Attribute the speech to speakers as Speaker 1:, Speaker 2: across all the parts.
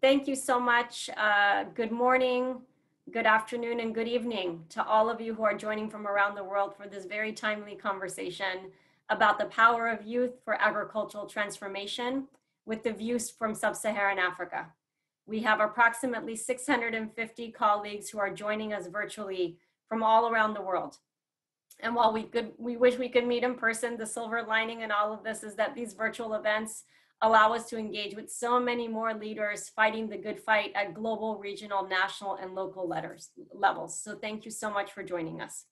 Speaker 1: thank you so much. Uh, good morning, good afternoon, and good evening to all of you who are joining from around the world for this very timely conversation about the power of youth for agricultural transformation with the views from sub-Saharan Africa. We have approximately 650 colleagues who are joining us virtually from all around the world. And while we could, we wish we could meet in person, the silver lining in all of this is that these virtual events allow us to engage with so many more leaders fighting the good fight at global, regional, national, and local letters, levels. So thank you so much for joining us.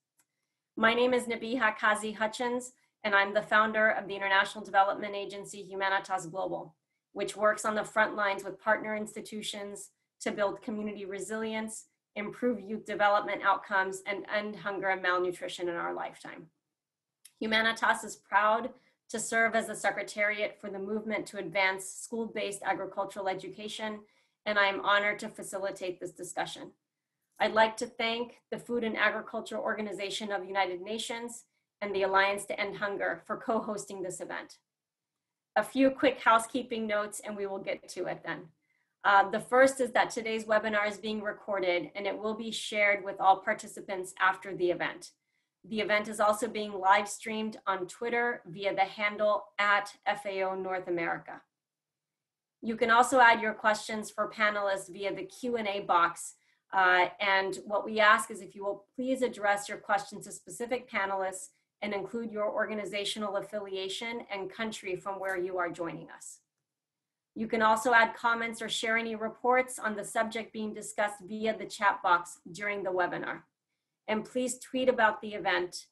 Speaker 1: My name is Nabiha Kazi Hutchins, and I'm the founder of the International Development Agency Humanitas Global, which works on the front lines with partner institutions to build community resilience, improve youth development outcomes, and end hunger and malnutrition in our lifetime. Humanitas is proud to serve as the Secretariat for the movement to advance school-based agricultural education, and I am honored to facilitate this discussion. I'd like to thank the Food and Agriculture Organization of the United Nations and the Alliance to End Hunger for co-hosting this event. A few quick housekeeping notes and we will get to it then. Uh, the first is that today's webinar is being recorded and it will be shared with all participants after the event. The event is also being live streamed on Twitter via the handle at FAO North America. You can also add your questions for panelists via the Q&A box. Uh, and what we ask is if you will please address your questions to specific panelists and include your organizational affiliation and country from where you are joining us. You can also add comments or share any reports on the subject being discussed via the chat box during the webinar and please tweet about the event.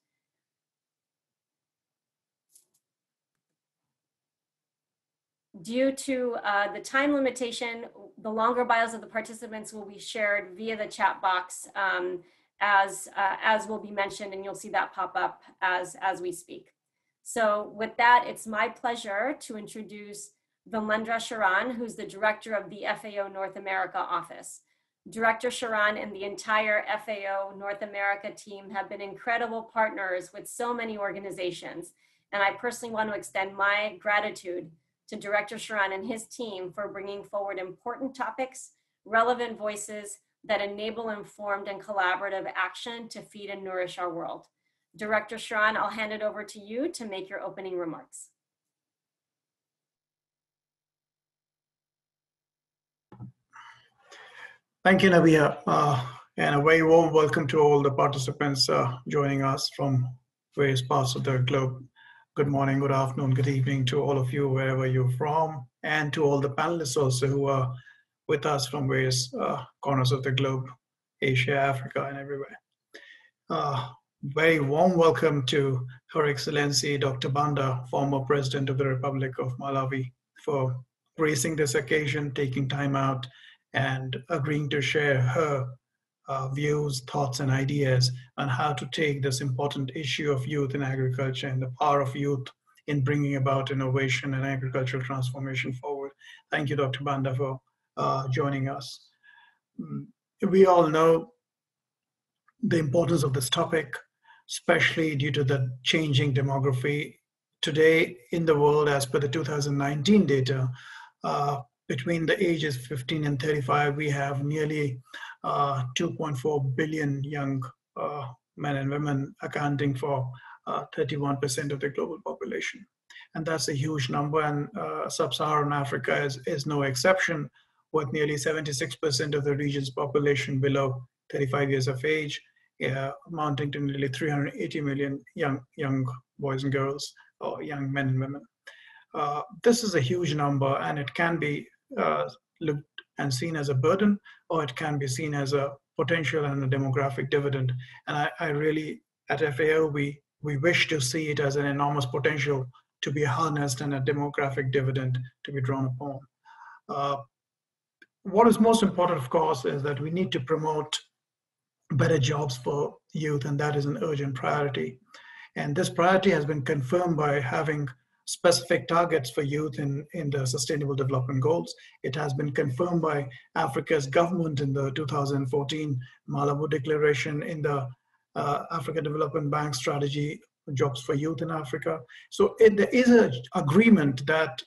Speaker 1: Due to uh, the time limitation, the longer bios of the participants will be shared via the chat box um, as, uh, as will be mentioned and you'll see that pop up as, as we speak. So with that, it's my pleasure to introduce Vimlendra Sharan, who's the director of the FAO North America office. Director Sharan and the entire FAO North America team have been incredible partners with so many organizations. And I personally want to extend my gratitude to Director Sharan and his team for bringing forward important topics, relevant voices that enable informed and collaborative action to feed and nourish our world. Director Sharan, I'll hand it over to you to make your opening remarks.
Speaker 2: Thank you, Nabia, uh, and a very warm welcome to all the participants uh, joining us from various parts of the globe. Good morning, good afternoon, good evening to all of you, wherever you're from, and to all the panelists also who are with us from various uh, corners of the globe, Asia, Africa, and everywhere. Uh, very warm welcome to Her Excellency Dr. Banda, former President of the Republic of Malawi, for gracing this occasion, taking time out and agreeing to share her uh, views, thoughts, and ideas on how to take this important issue of youth in agriculture and the power of youth in bringing about innovation and agricultural transformation forward. Thank you, Dr. Banda, for uh, joining us. Mm, we all know the importance of this topic, especially due to the changing demography. Today in the world, as per the 2019 data, uh, between the ages 15 and 35, we have nearly uh, 2.4 billion young uh, men and women accounting for 31% uh, of the global population. And that's a huge number, and sub-Saharan Africa is, is no exception, with nearly 76% of the region's population below 35 years of age, uh, amounting to nearly 380 million young, young boys and girls, or young men and women. Uh, this is a huge number and it can be uh, looked and seen as a burden, or it can be seen as a potential and a demographic dividend. And I, I really, at FAO, we, we wish to see it as an enormous potential to be harnessed and a demographic dividend to be drawn upon. Uh, what is most important, of course, is that we need to promote better jobs for youth, and that is an urgent priority. And this priority has been confirmed by having specific targets for youth in, in the Sustainable Development Goals. It has been confirmed by Africa's government in the 2014 Malabo Declaration in the uh, Africa Development Bank strategy, Jobs for Youth in Africa. So it, there is an agreement that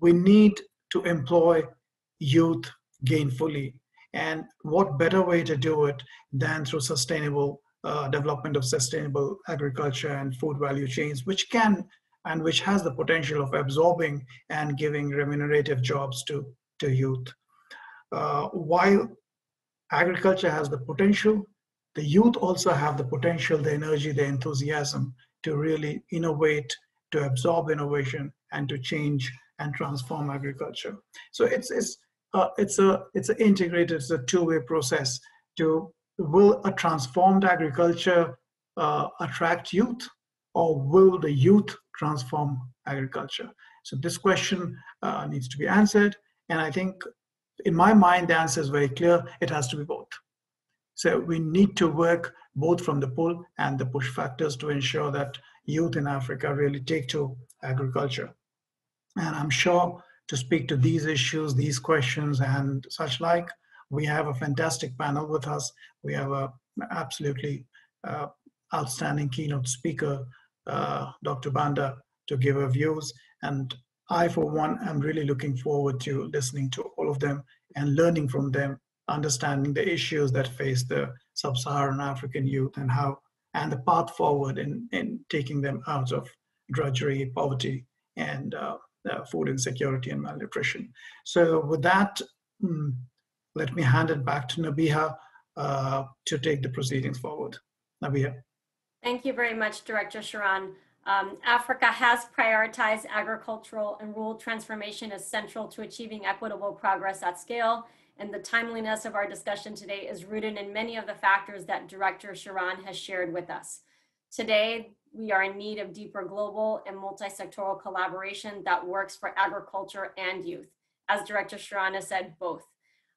Speaker 2: we need to employ youth gainfully. And what better way to do it than through sustainable uh, development of sustainable agriculture and food value chains, which can and which has the potential of absorbing and giving remunerative jobs to, to youth. Uh, while agriculture has the potential, the youth also have the potential, the energy, the enthusiasm to really innovate, to absorb innovation, and to change and transform agriculture. So it's it's uh, it's a it's an integrated, it's a two-way process. To will a transformed agriculture uh, attract youth, or will the youth transform agriculture? So this question uh, needs to be answered, and I think in my mind the answer is very clear. It has to be both. So we need to work both from the pull and the push factors to ensure that youth in Africa really take to agriculture. And I'm sure to speak to these issues, these questions, and such like, we have a fantastic panel with us. We have a absolutely uh, outstanding keynote speaker, uh, Dr. Banda, to give her views. And I, for one, am really looking forward to listening to all of them and learning from them, understanding the issues that face the sub-Saharan African youth and how and the path forward in, in taking them out of drudgery, poverty, and uh, uh, food insecurity and malnutrition. So with that, mm, let me hand it back to Nabiha uh, to take the proceedings forward. Nabiha.
Speaker 1: Thank you very much, Director Sharan. Um, Africa has prioritized agricultural and rural transformation as central to achieving equitable progress at scale. And the timeliness of our discussion today is rooted in many of the factors that Director Sharan has shared with us. Today, we are in need of deeper global and multi-sectoral collaboration that works for agriculture and youth. As Director Sharan has said, both.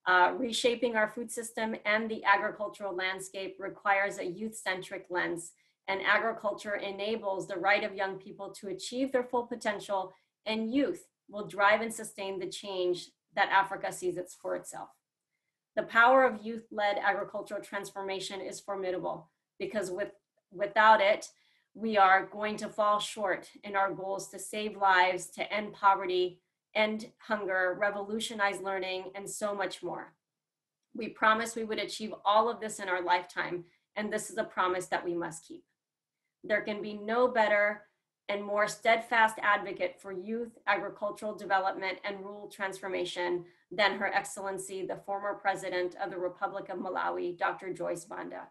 Speaker 1: Uh, reshaping our food system and the agricultural landscape requires a youth-centric lens, and agriculture enables the right of young people to achieve their full potential, and youth will drive and sustain the change that Africa sees it's for itself. The power of youth-led agricultural transformation is formidable because with, without it, we are going to fall short in our goals to save lives, to end poverty, end hunger, revolutionize learning, and so much more. We promised we would achieve all of this in our lifetime, and this is a promise that we must keep. There can be no better and more steadfast advocate for youth, agricultural development, and rural transformation than Her Excellency, the former President of the Republic of Malawi, Dr. Joyce Banda.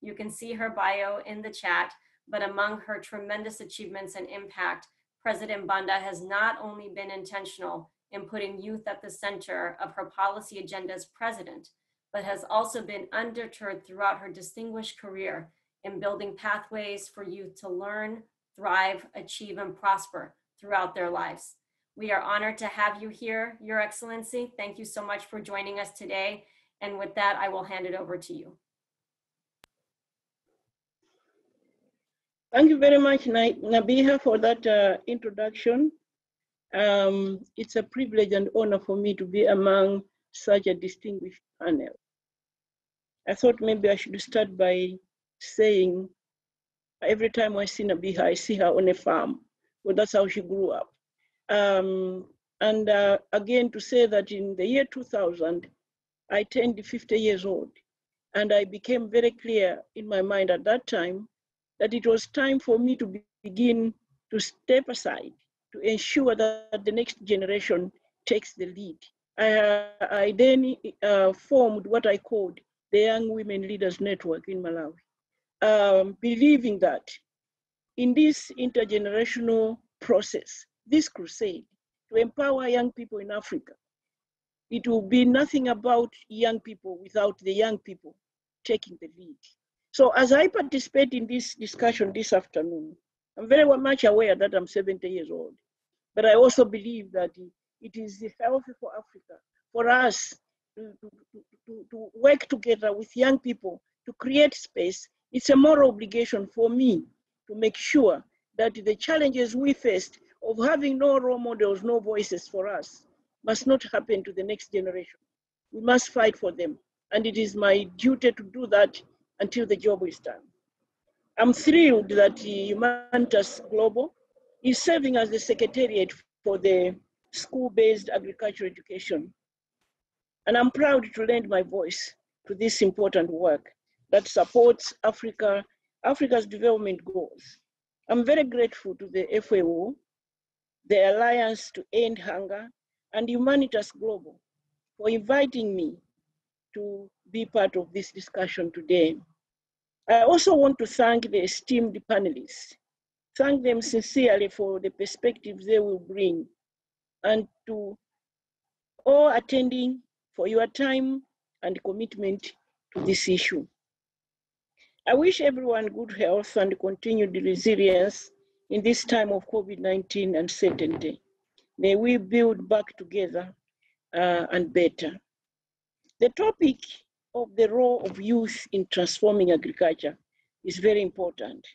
Speaker 1: You can see her bio in the chat, but among her tremendous achievements and impact, President Banda has not only been intentional in putting youth at the center of her policy agenda as president, but has also been undeterred throughout her distinguished career in building pathways for youth to learn, thrive, achieve, and prosper throughout their lives. We are honored to have you here, Your Excellency. Thank you so much for joining us today. And with that, I will hand it over to you.
Speaker 3: Thank you very much, Nabiha, for that uh, introduction. Um, it's a privilege and honor for me to be among such a distinguished panel. I thought maybe I should start by saying every time I see Nabiha, I see her on a farm. Well, that's how she grew up. Um, and uh, again, to say that in the year 2000, I turned 50 years old. And I became very clear in my mind at that time that it was time for me to begin to step aside to ensure that the next generation takes the lead. I, I then uh, formed what I called the Young Women Leaders Network in Malawi, um, believing that in this intergenerational process, this crusade to empower young people in Africa, it will be nothing about young people without the young people taking the lead. So as I participate in this discussion this afternoon, I'm very much aware that I'm 70 years old, but I also believe that it is healthy for Africa, for us to, to, to, to work together with young people to create space. It's a moral obligation for me to make sure that the challenges we faced of having no role models, no voices for us, must not happen to the next generation. We must fight for them. And it is my duty to do that until the job is done. I'm thrilled that Humanitas Global is serving as the secretariat for the school-based agricultural education And I'm proud to lend my voice to this important work that supports Africa, Africa's development goals. I'm very grateful to the FAO, the Alliance to End Hunger, and Humanitas Global for inviting me to be part of this discussion today. I also want to thank the esteemed panelists, thank them sincerely for the perspectives they will bring, and to all attending for your time and commitment to this issue. I wish everyone good health and continued resilience in this time of COVID-19 uncertainty. May we build back together uh, and better. The topic of the role of youth in transforming agriculture is very important.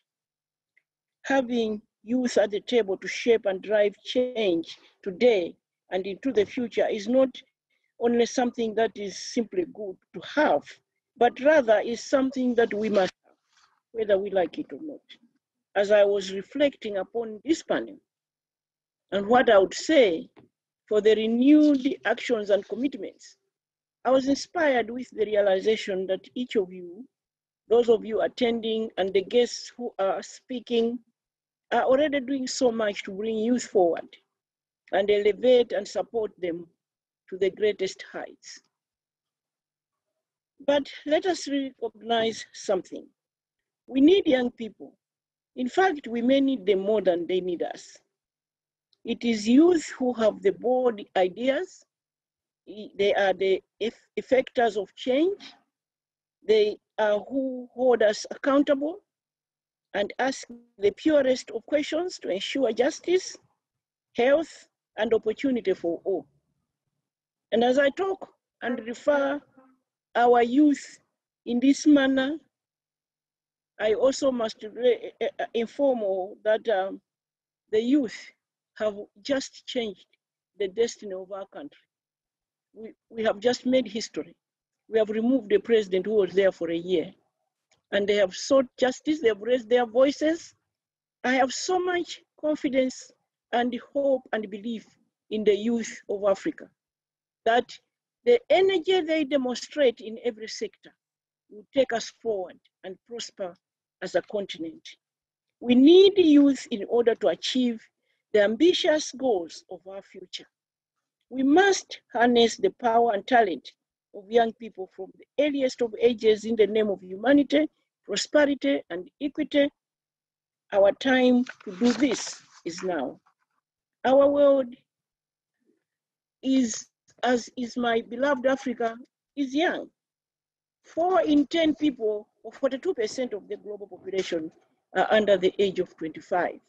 Speaker 3: Having youth at the table to shape and drive change today and into the future is not only something that is simply good to have, but rather is something that we must whether we like it or not. As I was reflecting upon this panel and what I would say for the renewed actions and commitments, I was inspired with the realization that each of you, those of you attending and the guests who are speaking, are already doing so much to bring youth forward and elevate and support them to the greatest heights. But let us recognize something. We need young people. In fact, we may need them more than they need us. It is youth who have the bold ideas. They are the effectors of change. They are who hold us accountable and ask the purest of questions to ensure justice, health, and opportunity for all. And as I talk and refer our youth in this manner, I also must eh, eh, eh, inform all that um, the youth have just changed the destiny of our country. We, we have just made history. We have removed the president who was there for a year. And they have sought justice, they have raised their voices. I have so much confidence and hope and belief in the youth of Africa that the energy they demonstrate in every sector will take us forward and prosper as a continent. We need youth in order to achieve the ambitious goals of our future. We must harness the power and talent of young people from the earliest of ages in the name of humanity, prosperity, and equity. Our time to do this is now. Our world is, as is my beloved Africa, is young. Four in 10 people, or 42% of the global population, are under the age of 25.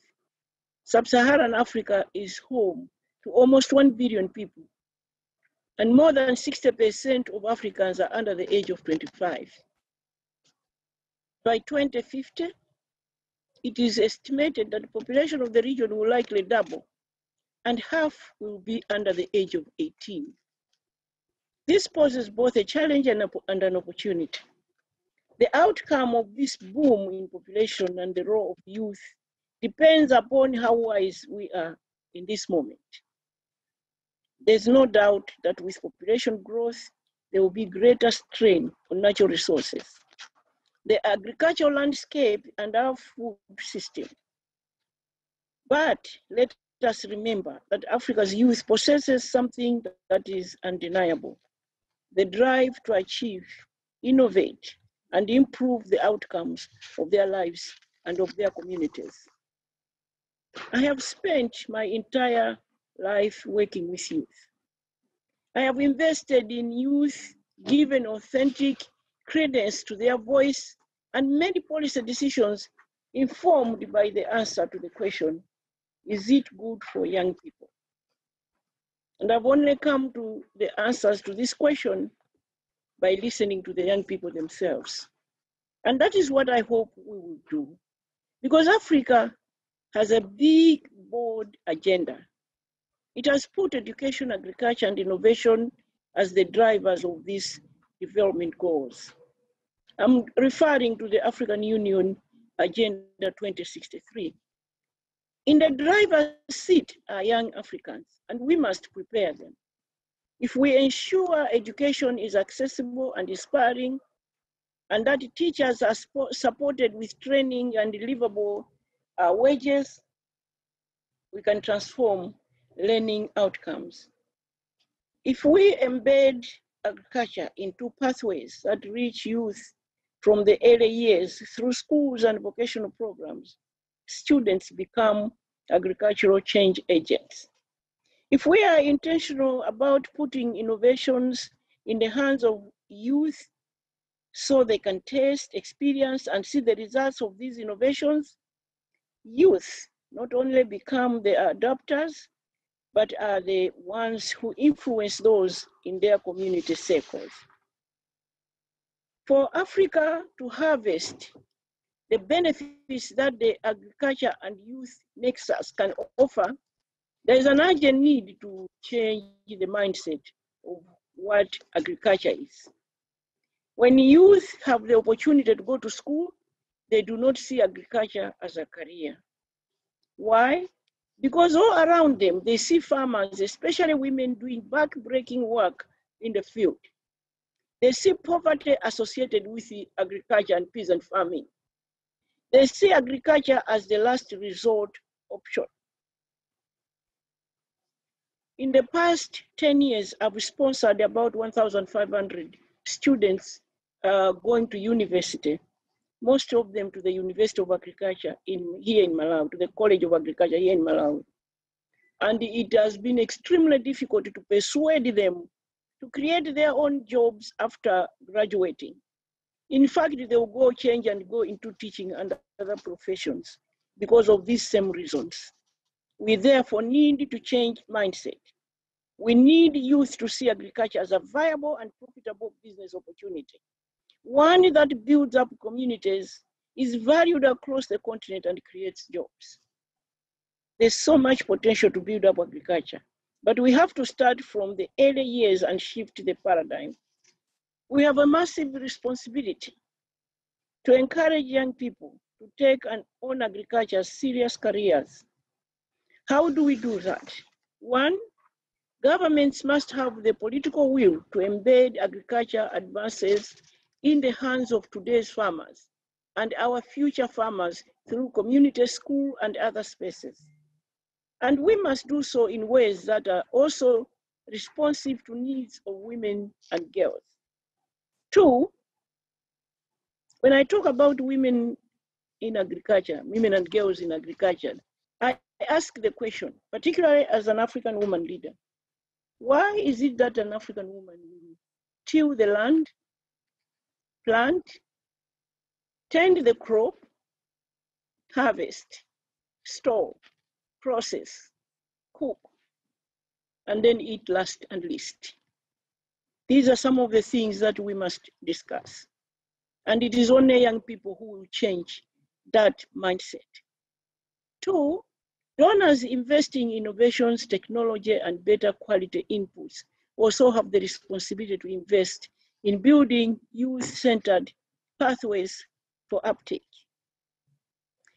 Speaker 3: Sub-Saharan Africa is home to almost 1 billion people. And more than 60% of Africans are under the age of 25. By 2050, it is estimated that the population of the region will likely double and half will be under the age of 18. This poses both a challenge and, a, and an opportunity. The outcome of this boom in population and the role of youth depends upon how wise we are in this moment. There's no doubt that with population growth, there will be greater strain on natural resources. The agricultural landscape and our food system. But let us remember that Africa's youth possesses something that is undeniable. The drive to achieve, innovate, and improve the outcomes of their lives and of their communities. I have spent my entire life working with youth. I have invested in youth, given authentic credence to their voice, and many policy decisions informed by the answer to the question, is it good for young people? And I've only come to the answers to this question by listening to the young people themselves. And that is what I hope we will do. Because Africa has a big, bold agenda. It has put education, agriculture, and innovation as the drivers of these development goals. I'm referring to the African Union Agenda 2063. In the driver's seat are young Africans, and we must prepare them. if we ensure education is accessible and inspiring, and that teachers are supported with training and livable uh, wages, we can transform learning outcomes. If we embed agriculture into pathways that reach youth from the early years through schools and vocational programs, students become agricultural change agents. If we are intentional about putting innovations in the hands of youth so they can taste, experience, and see the results of these innovations, youth not only become the adopters, but are the ones who influence those in their community circles. For Africa to harvest the benefits that the agriculture and youth nexus can offer, there is an urgent need to change the mindset of what agriculture is. When youth have the opportunity to go to school, they do not see agriculture as a career. Why? Because all around them, they see farmers, especially women, doing back-breaking work in the field. They see poverty associated with agriculture and peasant farming. They see agriculture as the last resort option. In the past 10 years, I've sponsored about 1,500 students uh, going to university, most of them to the University of Agriculture in, here in Malawi, to the College of Agriculture here in Malawi. And it has been extremely difficult to persuade them to create their own jobs after graduating. In fact, they will go change and go into teaching and other professions because of these same reasons. We therefore need to change mindset. We need youth to see agriculture as a viable and profitable business opportunity. One that builds up communities, is valued across the continent and creates jobs. There's so much potential to build up agriculture. But we have to start from the early years and shift the paradigm. We have a massive responsibility to encourage young people to take and own agriculture serious careers. How do we do that? One, governments must have the political will to embed agriculture advances in the hands of today's farmers and our future farmers through community school and other spaces. And we must do so in ways that are also responsive to needs of women and girls. Two, when I talk about women in agriculture, women and girls in agriculture, I ask the question, particularly as an African woman leader, why is it that an African woman will till the land, plant, tend the crop, harvest, store, process, cook, and then eat last and least. These are some of the things that we must discuss. And it is only young people who will change that mindset. Two, donors investing in innovations, technology, and better quality inputs also have the responsibility to invest in building youth-centered pathways for uptake.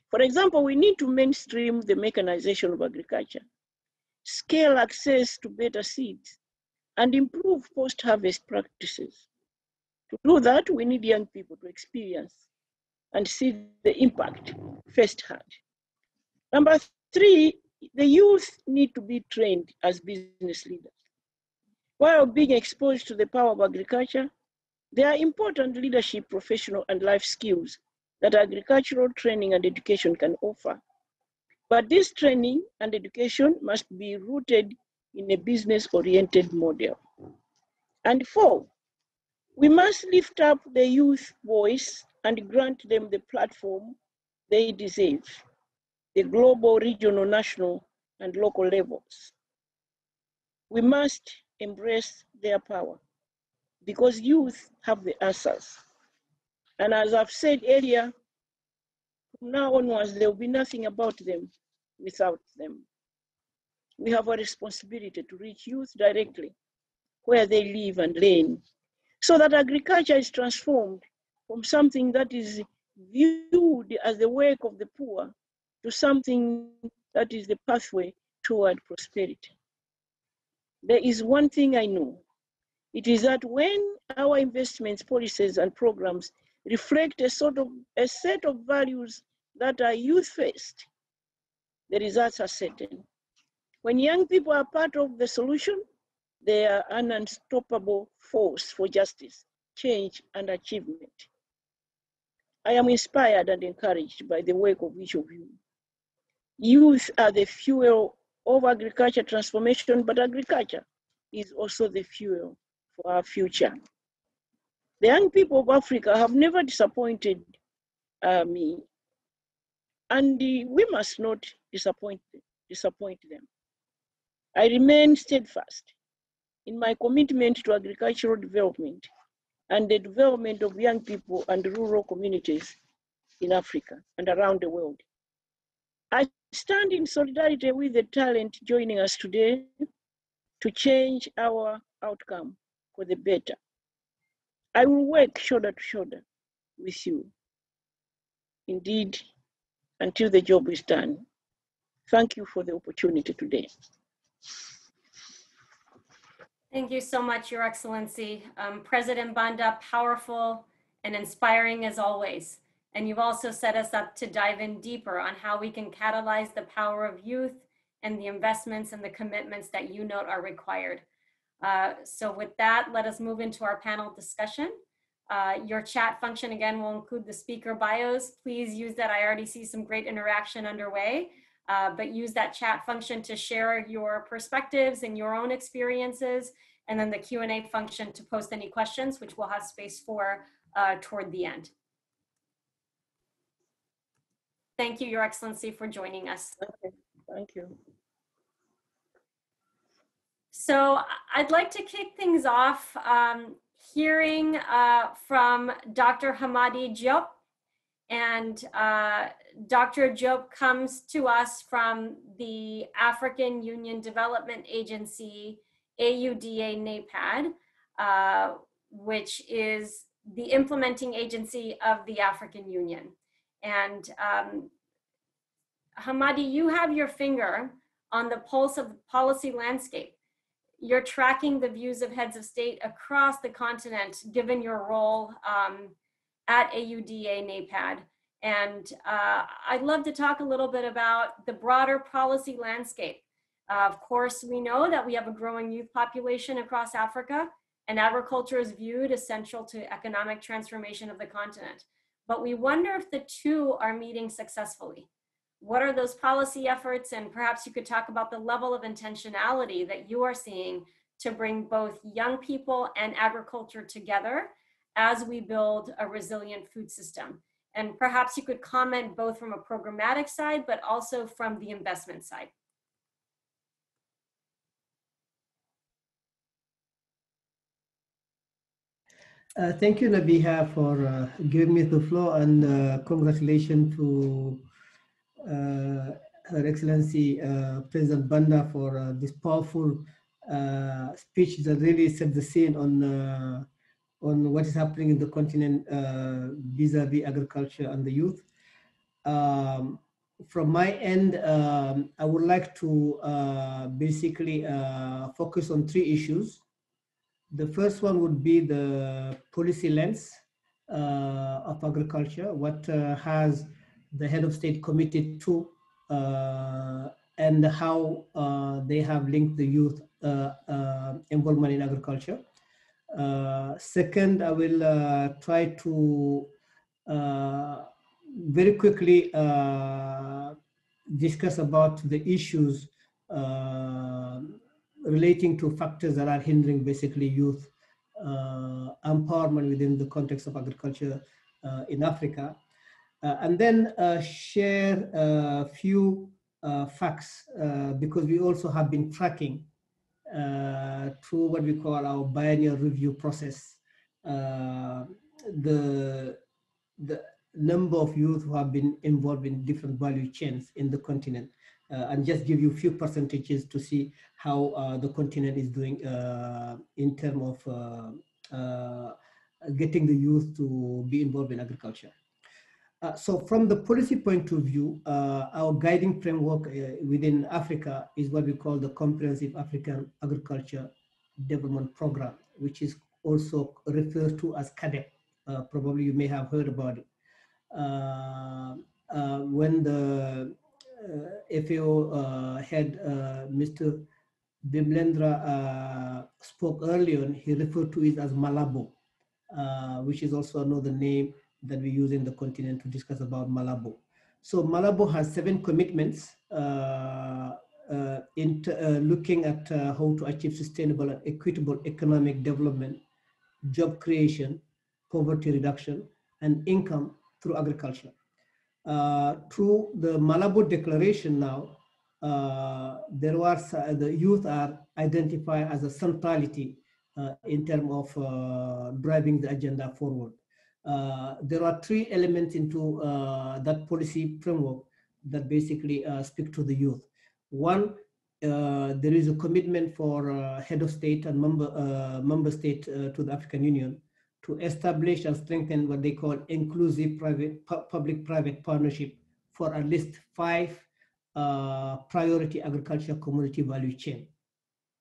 Speaker 3: For example, we need to mainstream the mechanization of agriculture, scale access to better seeds, and improve post-harvest practices. To do that, we need young people to experience and see the impact firsthand. Number three, the youth need to be trained as business leaders. While being exposed to the power of agriculture, there are important leadership, professional, and life skills that agricultural training and education can offer. But this training and education must be rooted in a business-oriented model. And four, we must lift up the youth voice and grant them the platform they deserve, the global, regional, national, and local levels. We must embrace their power because youth have the answers. And as I've said earlier, from now onwards, there will be nothing about them without them. We have a responsibility to reach youth directly where they live and learn so that agriculture is transformed from something that is viewed as the work of the poor to something that is the pathway toward prosperity. there is one thing I know. It is that when our investments, policies, and programs reflect a sort of a set of values that are youth-first, the results are certain. When young people are part of the solution, they are an unstoppable force for justice, change, and achievement. I am inspired and encouraged by the work of each of you. Youth are the fuel of agriculture transformation, but agriculture is also the fuel for our future. The young people of Africa have never disappointed uh, me, and we must not disappoint, disappoint them. I remain steadfast in my commitment to agricultural development and the development of young people and rural communities in Africa and around the world. I stand in solidarity with the talent joining us today to change our outcome for the better. I will work shoulder to shoulder with you. Indeed, until the job is done. Thank you for the opportunity today.
Speaker 1: Thank you so much, Your Excellency. Um, President Banda, powerful and inspiring as always. And you've also set us up to dive in deeper on how we can catalyze the power of youth and the investments and the commitments that you note are required. Uh, so with that, let us move into our panel discussion. Uh, your chat function again will include the speaker bios. Please use that. I already see some great interaction underway, uh, but use that chat function to share your perspectives and your own experiences, and then the Q&A function to post any questions, which we'll have space for uh, toward the end. Thank you, Your Excellency, for joining us.
Speaker 3: Okay, thank you.
Speaker 1: So I'd like to kick things off um, hearing uh, from Dr. Hamady Diop. And uh, Dr. Diop comes to us from the African Union Development Agency, AUDA NEPAD, uh, which is the implementing agency of the African Union. And um, Hamady, you have your finger on the pulse of the policy landscape you're tracking the views of heads of state across the continent, given your role um, at AUDA NEPAD. And uh, I'd love to talk a little bit about the broader policy landscape. Uh, of course, we know that we have a growing youth population across Africa, and agriculture is viewed as central to economic transformation of the continent. But we wonder if the two are meeting successfully what are those policy efforts? And perhaps you could talk about the level of intentionality that you are seeing to bring both young people and agriculture together as we build a resilient food system. And perhaps you could comment both from a programmatic side, but also from the investment side.
Speaker 4: Uh, thank you, Nabiha, for uh, giving me the floor and uh, congratulations to uh, Her Excellency uh, President Banda for uh, this powerful speech that really set the scene on on what is happening in the continent vis-a-vis -vis agriculture and the youth. Um, from my end, um, I would like to uh, basically uh, focus on three issues. The first one would be the policy lens uh, of agriculture. What has the head of state committed to uh, and how uh, they have linked the youth uh, involvement in agriculture. Second, I will try to very quickly discuss about the issues uh, relating to factors that are hindering basically youth uh, empowerment within the context of agriculture uh, in Africa. Uh, and then uh, share a few uh, facts because we also have been tracking through what we call our biennial review process the the number of youth who have been involved in different value chains in the continent uh, and just give you a few percentages to see how uh, the continent is doing uh, in terms of getting the youth to be involved in agriculture. Uh, so from the policy point of view, uh, our guiding framework uh, within Africa is what we call the Comprehensive African Agriculture Development Program, which is also referred to as CAADP. Uh, probably you may have heard about it. Uh, when the FAO head, Mr. Bimlendra spoke earlier, he referred to it as Malabo, which is also another name that we use in the continent to discuss about Malabo. So Malabo has seven commitments uh, uh, in uh, looking at how to achieve sustainable and equitable economic development, job creation, poverty reduction, and income through agriculture. through the Malabo Declaration now, there was the youth are identified as a centrality in terms of driving the agenda forward. Uh, there are three elements into uh, that policy framework that basically uh, speak to the youth. One, there is a commitment for head of state and member, member state to the African Union to establish and strengthen what they call inclusive private pu public-private partnership for at least five uh, priority agriculture community value chain.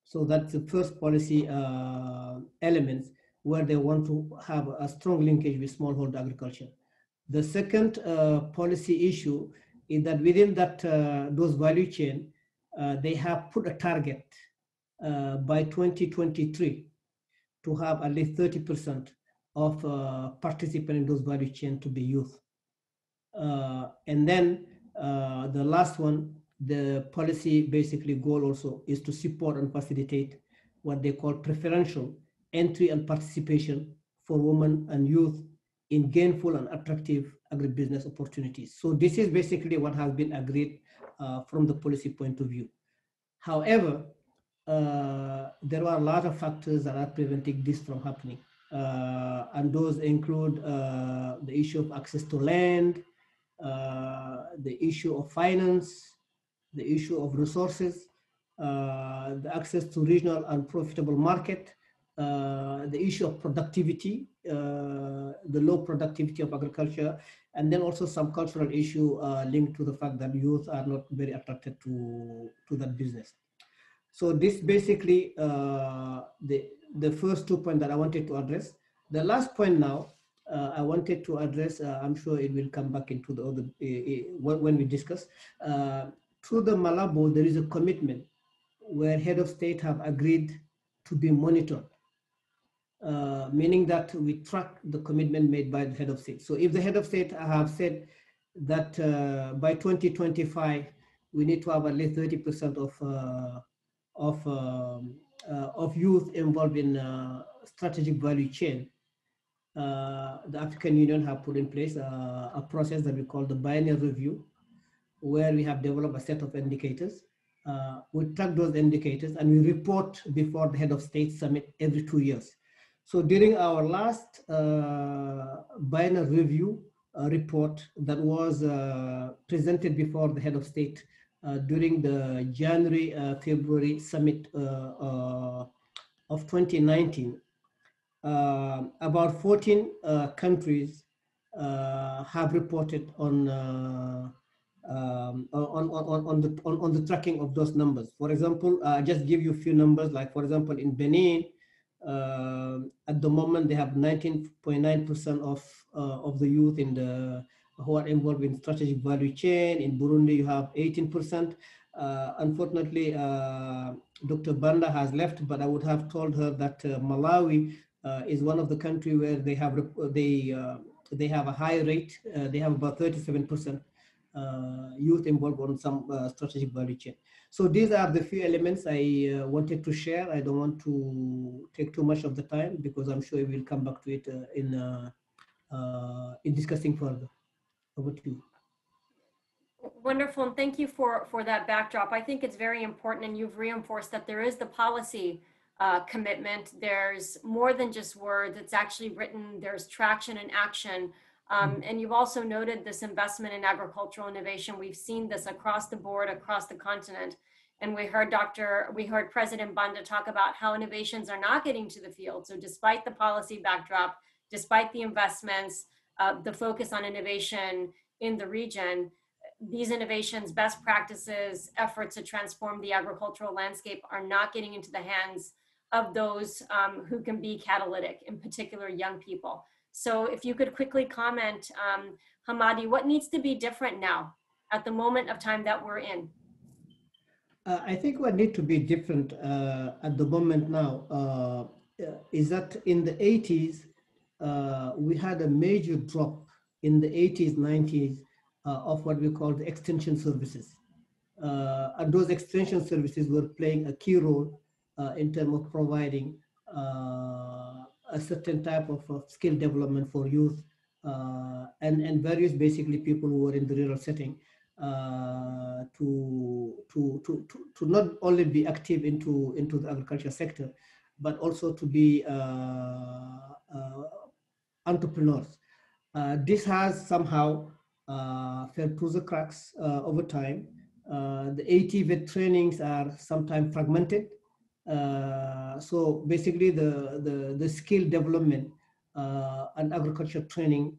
Speaker 4: So that's the first policy uh, elements where they want to have a strong linkage with smallholder agriculture. The second uh, policy issue is that within that uh, those value chain, uh, they have put a target uh, by 2023 to have at least 30% of uh, participants in those value chain to be youth. Uh, and then the last one, the policy basically goal also is to support and facilitate what they call preferential entry and participation for women and youth in gainful and attractive agribusiness opportunities. So this is basically what has been agreed uh, from the policy point of view. However, uh, there are a lot of factors that are preventing this from happening. Uh, and those include uh, the issue of access to land, uh, the issue of finance, the issue of resources, uh, the access to regional and profitable market, uh, the issue of productivity, uh, the low productivity of agriculture, and then also some cultural issue uh, linked to the fact that youth are not very attracted to, to that business. So this basically uh, the, the first two points that I wanted to address. The last point now, uh, I wanted to address, I'm sure it will come back into the other, when we discuss. through the Malabo, there is a commitment where head of state have agreed to be monitored uh, meaning that we track the commitment made by the head of state. So if the head of state have said that uh, by 2025, we need to have at least 30% of, uh, of, um, uh, of youth involved in uh, strategic value chain, the African Union have put in place a process that we call the biennial review, where we have developed a set of indicators. we track those indicators and we report before the head of state summit every two years. So during our last uh, biennial review uh, report that was uh, presented before the head of state uh, during the January, uh, February summit uh, of 2019, about 14 countries have reported on um, on, on, on, the, on, on the tracking of those numbers. For example, I just give you a few numbers, like for example, in Benin, at the moment, they have 19.9% of uh, of the youth in the who are involved in strategic value chain. In Burundi, you have 18%. Uh, unfortunately, uh, Dr. Banda has left, but I would have told her that uh, Malawi uh, is one of the country where they have they they have a high rate. they have about 37% youth involved on some strategic value chain. So these are the few elements I uh, wanted to share. I don't want to take too much of the time because I'm sure we will come back to it uh, in uh, uh, in discussing further. Over to you.
Speaker 1: Wonderful, and thank you for for that backdrop. I think it's very important, and you've reinforced that there is the policy uh, commitment. There's more than just words. It's actually written. There's traction and action. Um, mm-hmm. and you've also noted this investment in agricultural innovation. We've seen this across the board, across the continent. And we heard Dr. We heard President Banda talk about how innovations are not getting to the field. So despite the policy backdrop, despite the investments, uh, the focus on innovation in the region, these innovations, best practices, efforts to transform the agricultural landscape are not getting into the hands of those um, who can be catalytic, in particular young people. So if you could quickly comment, um, Hamady, what needs to be different now at the moment of time that we're in?
Speaker 4: Uh, I think what needs to be different uh, at the moment now uh, is that in the 80s, uh, we had a major drop in the 80s, 90s uh, of what we call the extension services. Uh, and those extension services were playing a key role in terms of providing a certain type of, of, skill development for youth and, and various basically people who are in the rural setting uh, to, to, to, to, not only be active into, into the agriculture sector, but also to be uh, uh, entrepreneurs. this has somehow fell through the cracks over time. the ATVET trainings are sometimes fragmented. So basically the, the, the skill development and agriculture training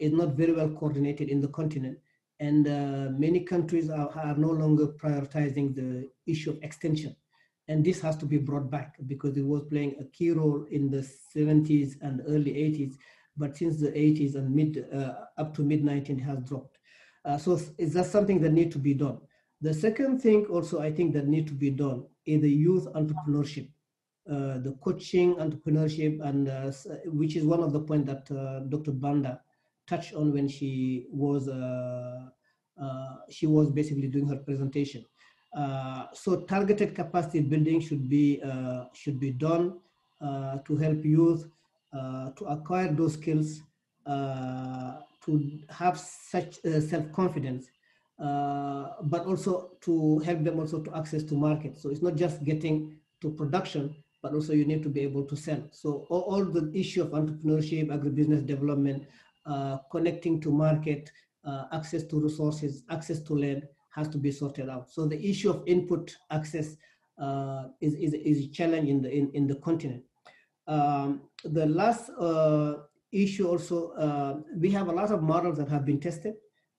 Speaker 4: is not very well coordinated in the continent and uh, many countries are, are, no longer prioritizing the issue of extension. And this has to be brought back because it was playing a key role in the 70s and early 80s, but since the 80s and mid uh, up to mid 19 has dropped. Uh, so is that something that need to be done? The second thing also I think that need to be done is the youth entrepreneurship. Uh, the coaching entrepreneurship and uh, which is one of the points that uh, Dr. Banda touched on when she was uh, uh, she was basically doing her presentation. Uh, so targeted capacity building should be should be done to help youth to acquire those skills to have such self-confidence uh, but also to help them also to access to market. So it's not just getting to production, but also you need to be able to sell. So all, all the issue of entrepreneurship, agribusiness development uh, connecting to market, uh, access to resources, access to land has to be sorted out. So the issue of input access uh, is, is, is a challenge in the, in, in the continent. Um, the last issue also, uh, we have a lot of models that have been tested.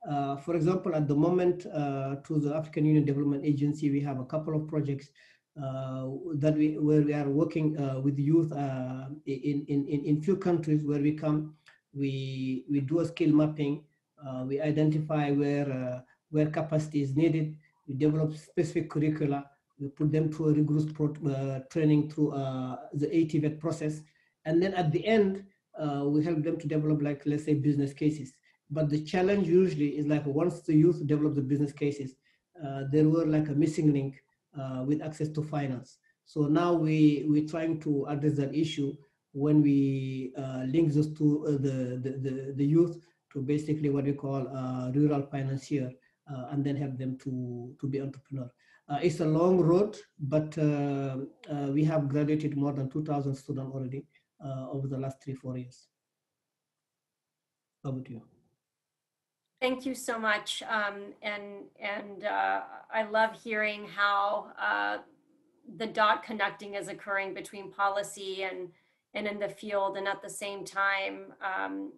Speaker 4: Uh, for example, at the moment, uh, to the African Union Development Agency, we have a couple of projects that we where we are working with youth in, in, in, in few countries where we come we, we do a skill mapping, uh, we identify where, uh, where capacity is needed, we develop specific curricula, we put them through a rigorous uh, training through uh, the ATVET process, and then at the end, uh, we help them to develop like, let's say, business cases. But the challenge usually is like once the youth develop the business cases, uh, there were like a missing link with access to finance. So now we, we're trying to address that issue when we uh, link those to uh, the, the, the, the, youth to basically what we call uh, rural financier uh, and then help them to, to be entrepreneur. Uh, it's a long road, but uh, we have graduated more than 2,000 students already over the last three, four years. Over to you.
Speaker 1: Thank you so much. Um, and and I love hearing how the dot connecting is occurring between policy and and in the field and at the same time um,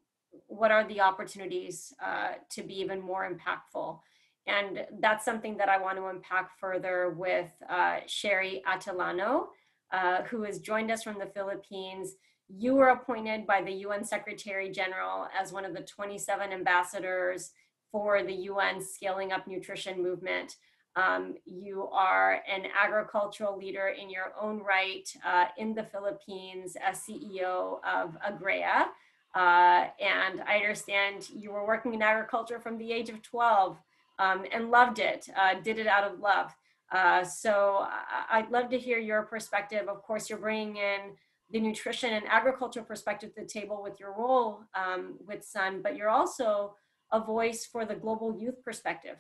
Speaker 1: what are the opportunities uh, to be even more impactful and that's something that i want to unpack further with uh, Cherrie Atilano uh, who has joined us from the philippines you were appointed by the un secretary general as one of the 27 ambassadors for the un scaling up nutrition movement um, you are an agricultural leader in your own right uh, in the Philippines as CEO of Agrea. Uh, and I understand you were working in agriculture from the age of 12 um, and loved it, uh, did it out of love. Uh, so I'd love to hear your perspective. Of course, you're bringing in the nutrition and agriculture perspective to the table with your role um, with Sun, but you're also a voice for the global youth perspective.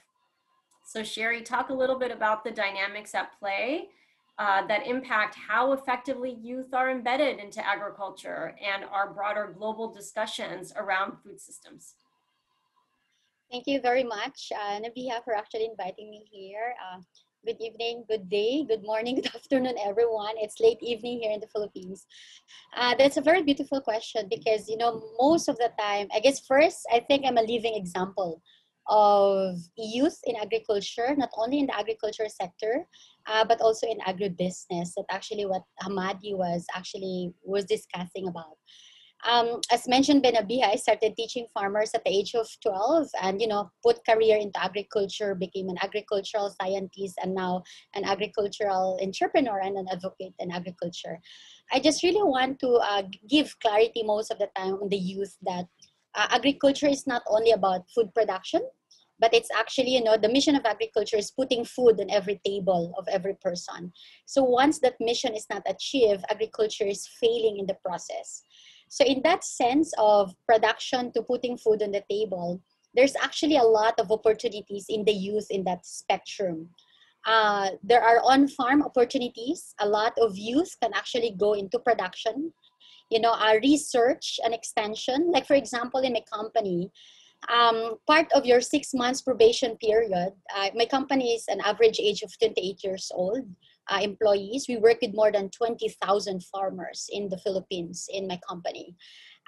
Speaker 1: So Cherrie, talk a little bit about the dynamics at play uh, that impact how effectively youth are embedded into agriculture and our broader global discussions around food systems.
Speaker 5: Thank you very much, uh, Nabiha, for actually inviting me here. Uh, good evening, good day, good morning, good afternoon, everyone. It's late evening here in the Philippines. Uh, that's a very beautiful question because, you know, most of the time, I guess first, I think I'm a living example of youth in agriculture, not only in the agriculture sector, uh, but also in agribusiness. That actually what Hamady was actually was discussing about um, as mentioned by Nabiha, I started teaching farmers at the age of 12 and, you know, put career into agriculture, became an agricultural scientist and now an agricultural entrepreneur and an advocate in agriculture. I just really want to uh, give clarity most of the time on the youth that uh, agriculture is not only about food production, but it's actually, you know, the mission of agriculture is putting food on every table of every person. So once that mission is not achieved, agriculture is failing in the process. So in that sense of production to putting food on the table, there's actually a lot of opportunities in the youth in that spectrum. Uh, there are on-farm opportunities. A lot of youth can actually go into production. You know, our research and extension. Like for example, in a company, um, part of your six months probation period, uh, my company is an average age of 28 years old uh, employees. We work with more than 20,000 farmers in the Philippines in my company.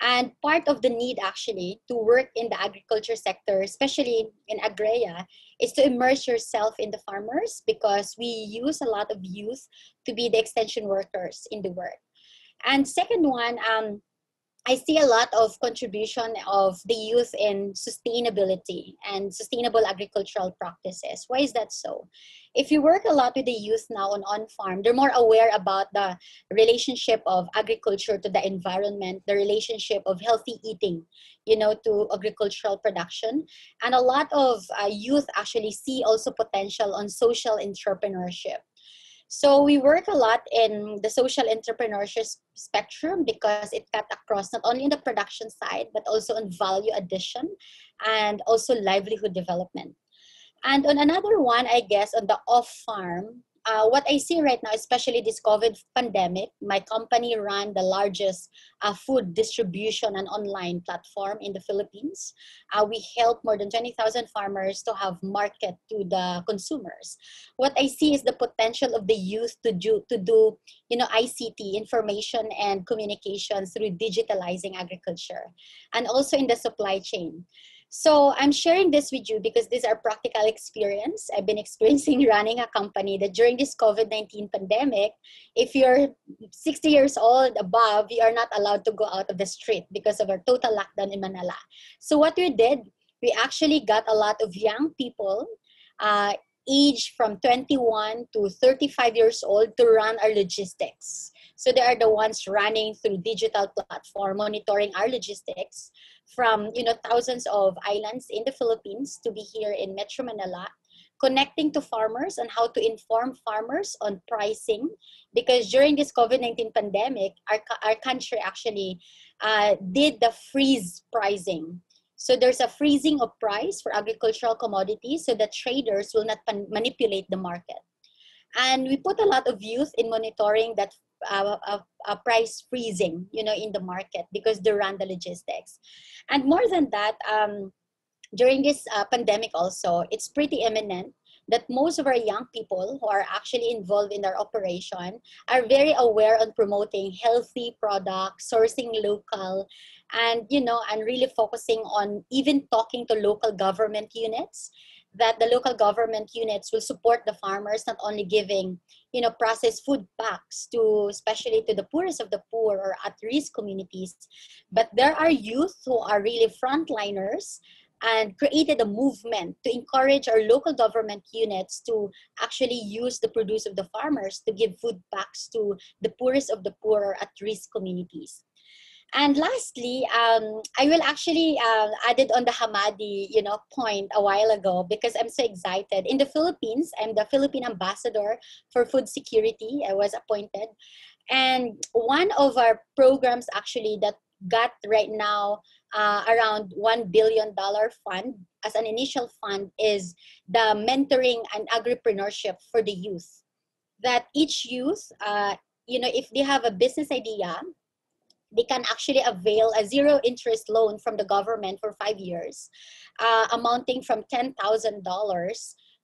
Speaker 5: And part of the need actually to work in the agriculture sector, especially in Agrea, is to immerse yourself in the farmers because we use a lot of youth to be the extension workers in the work. And second one, um, I see a lot of contribution of the youth in sustainability and sustainable agricultural practices. Why is that so? If you work a lot with the youth now on on-farm, they're more aware about the relationship of agriculture to the environment, the relationship of healthy eating, you know, to agricultural production. And a lot of uh, youth actually see also potential on social entrepreneurship so we work a lot in the social entrepreneurship spectrum because it cut across not only in the production side, but also on value addition and also livelihood development. And on another one, I guess, on the off-farm, uh, what I see right now, especially this COVID pandemic, my company ran the largest uh, food distribution and online platform in the Philippines. Uh, we help more than 20,000 farmers to have market to the consumers. What I see is the potential of the youth to do, to do you know, ICT, information and communication through digitalizing agriculture and also in the supply chain. So I'm sharing this with you because these are practical experience. I've been experiencing running a company that during this COVID-19 pandemic, if you're 60 years old above, you are not allowed to go out of the street because of our total lockdown in Manila. So what we did, we actually got a lot of young people uh, aged from 21 to 35 years old to run our logistics. So they are the ones running through digital platform, monitoring our logistics from you know thousands of islands in the Philippines to be here in Metro Manila, connecting to farmers on how to inform farmers on pricing because during this COVID-19 pandemic, our, our country actually uh, did the freeze pricing. So there's a freezing of price for agricultural commodities so that traders will not manipulate the market. And we put a lot of youth in monitoring that uh, price freezing, you know, in the market because they run the logistics. And more than that, um, during this uh, pandemic also, it's pretty imminent that most of our young people who are actually involved in our operation are very aware on promoting healthy products, sourcing local, and you know, and really focusing on even talking to local government units that the local government units will support the farmers, not only giving, you know, process food packs to, especially to the poorest of the poor or at-risk communities, but there are youth who are really frontliners and created a movement to encourage our local government units to actually use the produce of the farmers to give food packs to the poorest of the poor or at-risk communities. And lastly, um, I will actually uh, add it on the Hamady, you know, point a while ago because I'm so excited. In the Philippines, I'm the Philippine ambassador for food security. I was appointed, and one of our programs actually that got right now uh, around one billion dollar fund as an initial fund is the mentoring and agripreneurship for the youth. That each youth, uh, you know, if they have a business idea they can actually avail a zero interest loan from the government for five years, uh, amounting from $10,000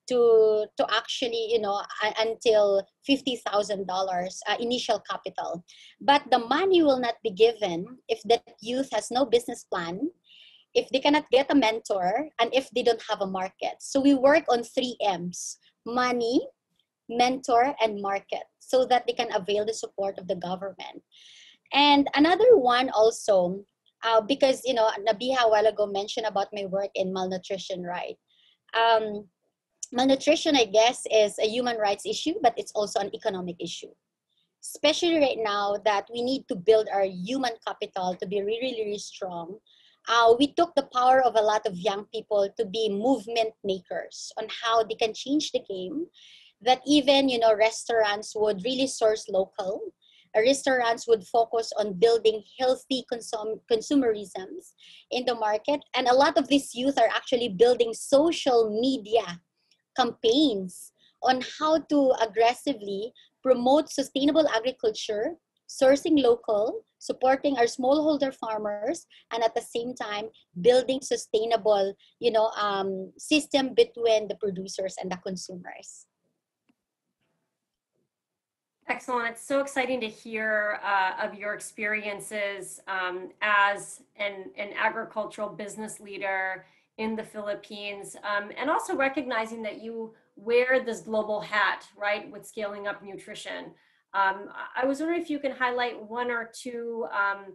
Speaker 5: to to actually you know until $50000 uh, initial capital. But the money will not be given if the youth has no business plan if they cannot get a mentor and if they don't have a market. So we work on three m's money mentor and market so that they can avail the support of the government and another one also uh, because you know nabiha a while ago mentioned about my work in malnutrition right um, malnutrition, I guess, is a human rights issue, but it's also an economic issue. Especially right now that we need to build our human capital to be really, really strong. Uh, we took the power of a lot of young people to be movement makers on how they can change the game. That even you know restaurants would really source local. Restaurants would focus on building healthy consum- consumerisms in the market, and a lot of these youth are actually building social media campaigns on how to aggressively promote sustainable agriculture, sourcing local, supporting our smallholder farmers, and at the same time building sustainable, you know, um, system between the producers and the consumers.
Speaker 1: Excellent. It's so exciting to hear uh, of your experiences um, as an, an agricultural business leader in the Philippines, um, and also recognizing that you wear this global hat, right, with scaling up nutrition. Um, I was wondering if you can highlight one or two um,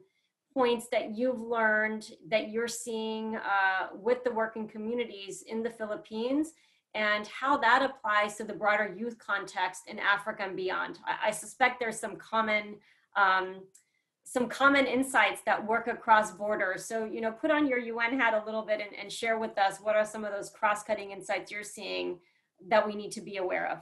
Speaker 1: points that you've learned that you're seeing uh, with the working communities in the Philippines and how that applies to the broader youth context in Africa and beyond. I, I suspect there's some common um, some common insights that work across borders. So, you know, put on your UN hat a little bit and, and share with us what are some of those cross-cutting insights you're seeing that we need to be aware of.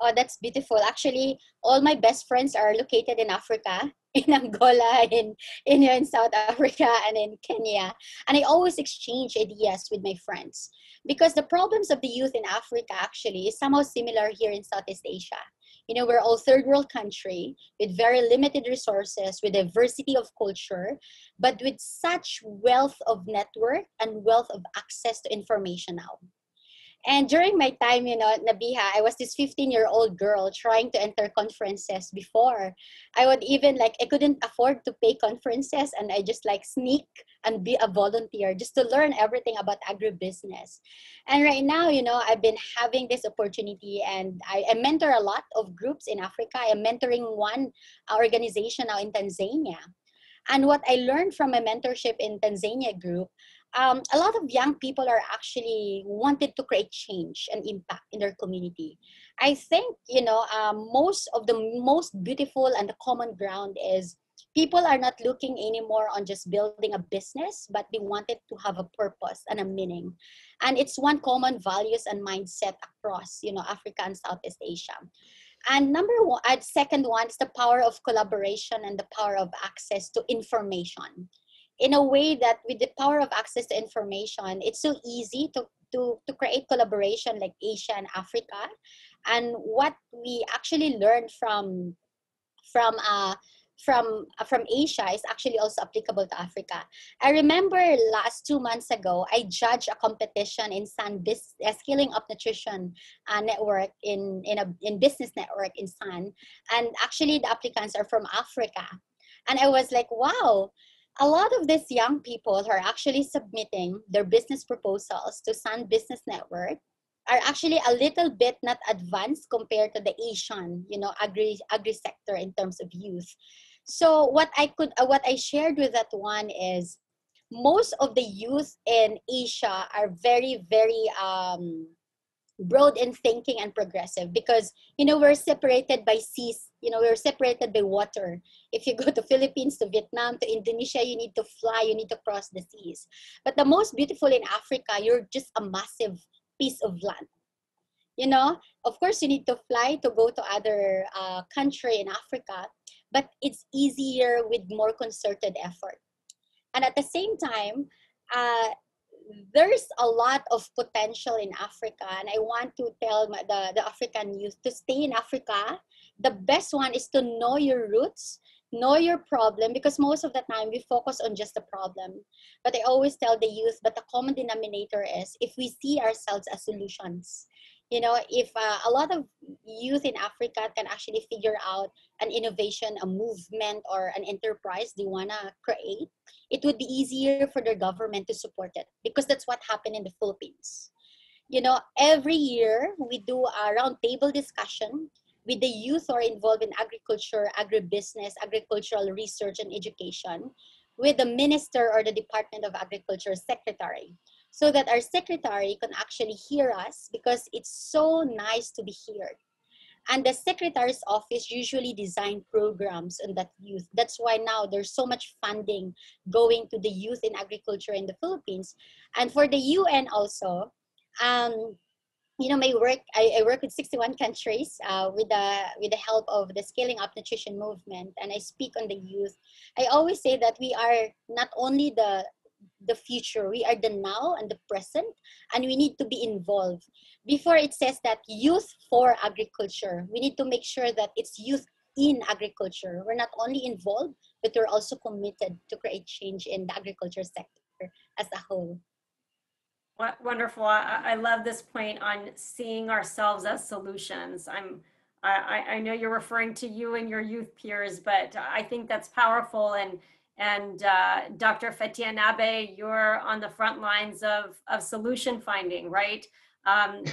Speaker 5: Oh, that's beautiful. Actually, all my best friends are located in Africa, in Angola, in, in, in South Africa, and in Kenya. And I always exchange ideas with my friends because the problems of the youth in Africa actually is somehow similar here in Southeast Asia you know we're all third world country with very limited resources with diversity of culture but with such wealth of network and wealth of access to information now and during my time, you know, at Nabiha, I was this 15 year old girl trying to enter conferences before. I would even like, I couldn't afford to pay conferences and I just like sneak and be a volunteer just to learn everything about agribusiness. And right now, you know, I've been having this opportunity and I, I mentor a lot of groups in Africa. I am mentoring one uh, organization now in Tanzania. And what I learned from my mentorship in Tanzania group, um, a lot of young people are actually wanted to create change and impact in their community. I think you know um, most of the most beautiful and the common ground is people are not looking anymore on just building a business, but they wanted to have a purpose and a meaning, and it's one common values and mindset across you know Africa and Southeast Asia. And number one, and second one is the power of collaboration and the power of access to information in a way that with the power of access to information, it's so easy to, to, to create collaboration like Asia and Africa. And what we actually learned from from uh, from uh, from Asia is actually also applicable to Africa. I remember last two months ago, I judged a competition in Sun Bis- uh, Scaling Up Nutrition uh, Network in in a in business network in Sun, and actually the applicants are from Africa, and I was like, wow a lot of these young people who are actually submitting their business proposals to Sun Business Network are actually a little bit not advanced compared to the Asian, you know, agri agri sector in terms of youth. So what I could, uh, what I shared with that one is, most of the youth in Asia are very, very um, broad in thinking and progressive because you know we're separated by seas you know we're separated by water. If you go to philippines to vietnam to indonesia you need to fly you need to cross the seas. But the most beautiful in africa you're just a massive piece of land. You know of course you need to fly to go to other uh, country in africa but it's easier with more concerted effort. And at the same time uh, there's a lot of potential in Africa, and I want to tell the, the African youth to stay in Africa. The best one is to know your roots, know your problem because most of the time we focus on just the problem but i always tell the youth but the common denominator is if we see ourselves as solutions you know if uh, a lot of youth in africa can actually figure out an innovation a movement or an enterprise they want to create it would be easier for their government to support it because that's what happened in the philippines. You know every year we do a round table discussion with the youth who are involved in agriculture, agribusiness, agricultural research and education, with the minister or the Department of Agriculture secretary, so that our secretary can actually hear us because it's so nice to be heard. And the secretary's office usually design programs on that youth. That's why now there's so much funding going to the youth in agriculture in the Philippines. And for the UN also, um, you know, my work, I, I work with 61 countries uh, with, the, with the help of the Scaling Up Nutrition Movement, and I speak on the youth. I always say that we are not only the, the future, we are the now and the present, and we need to be involved. Before it says that youth for agriculture, we need to make sure that it's youth in agriculture. We're not only involved, but we're also committed to create change in the agriculture sector as a whole.
Speaker 1: What wonderful. I, I love this point on seeing ourselves as solutions. I'm I, I know you're referring to you and your youth peers, but I think that's powerful. And and uh, Dr. Fetien Abay, you're on the front lines of, of solution finding, right? Um,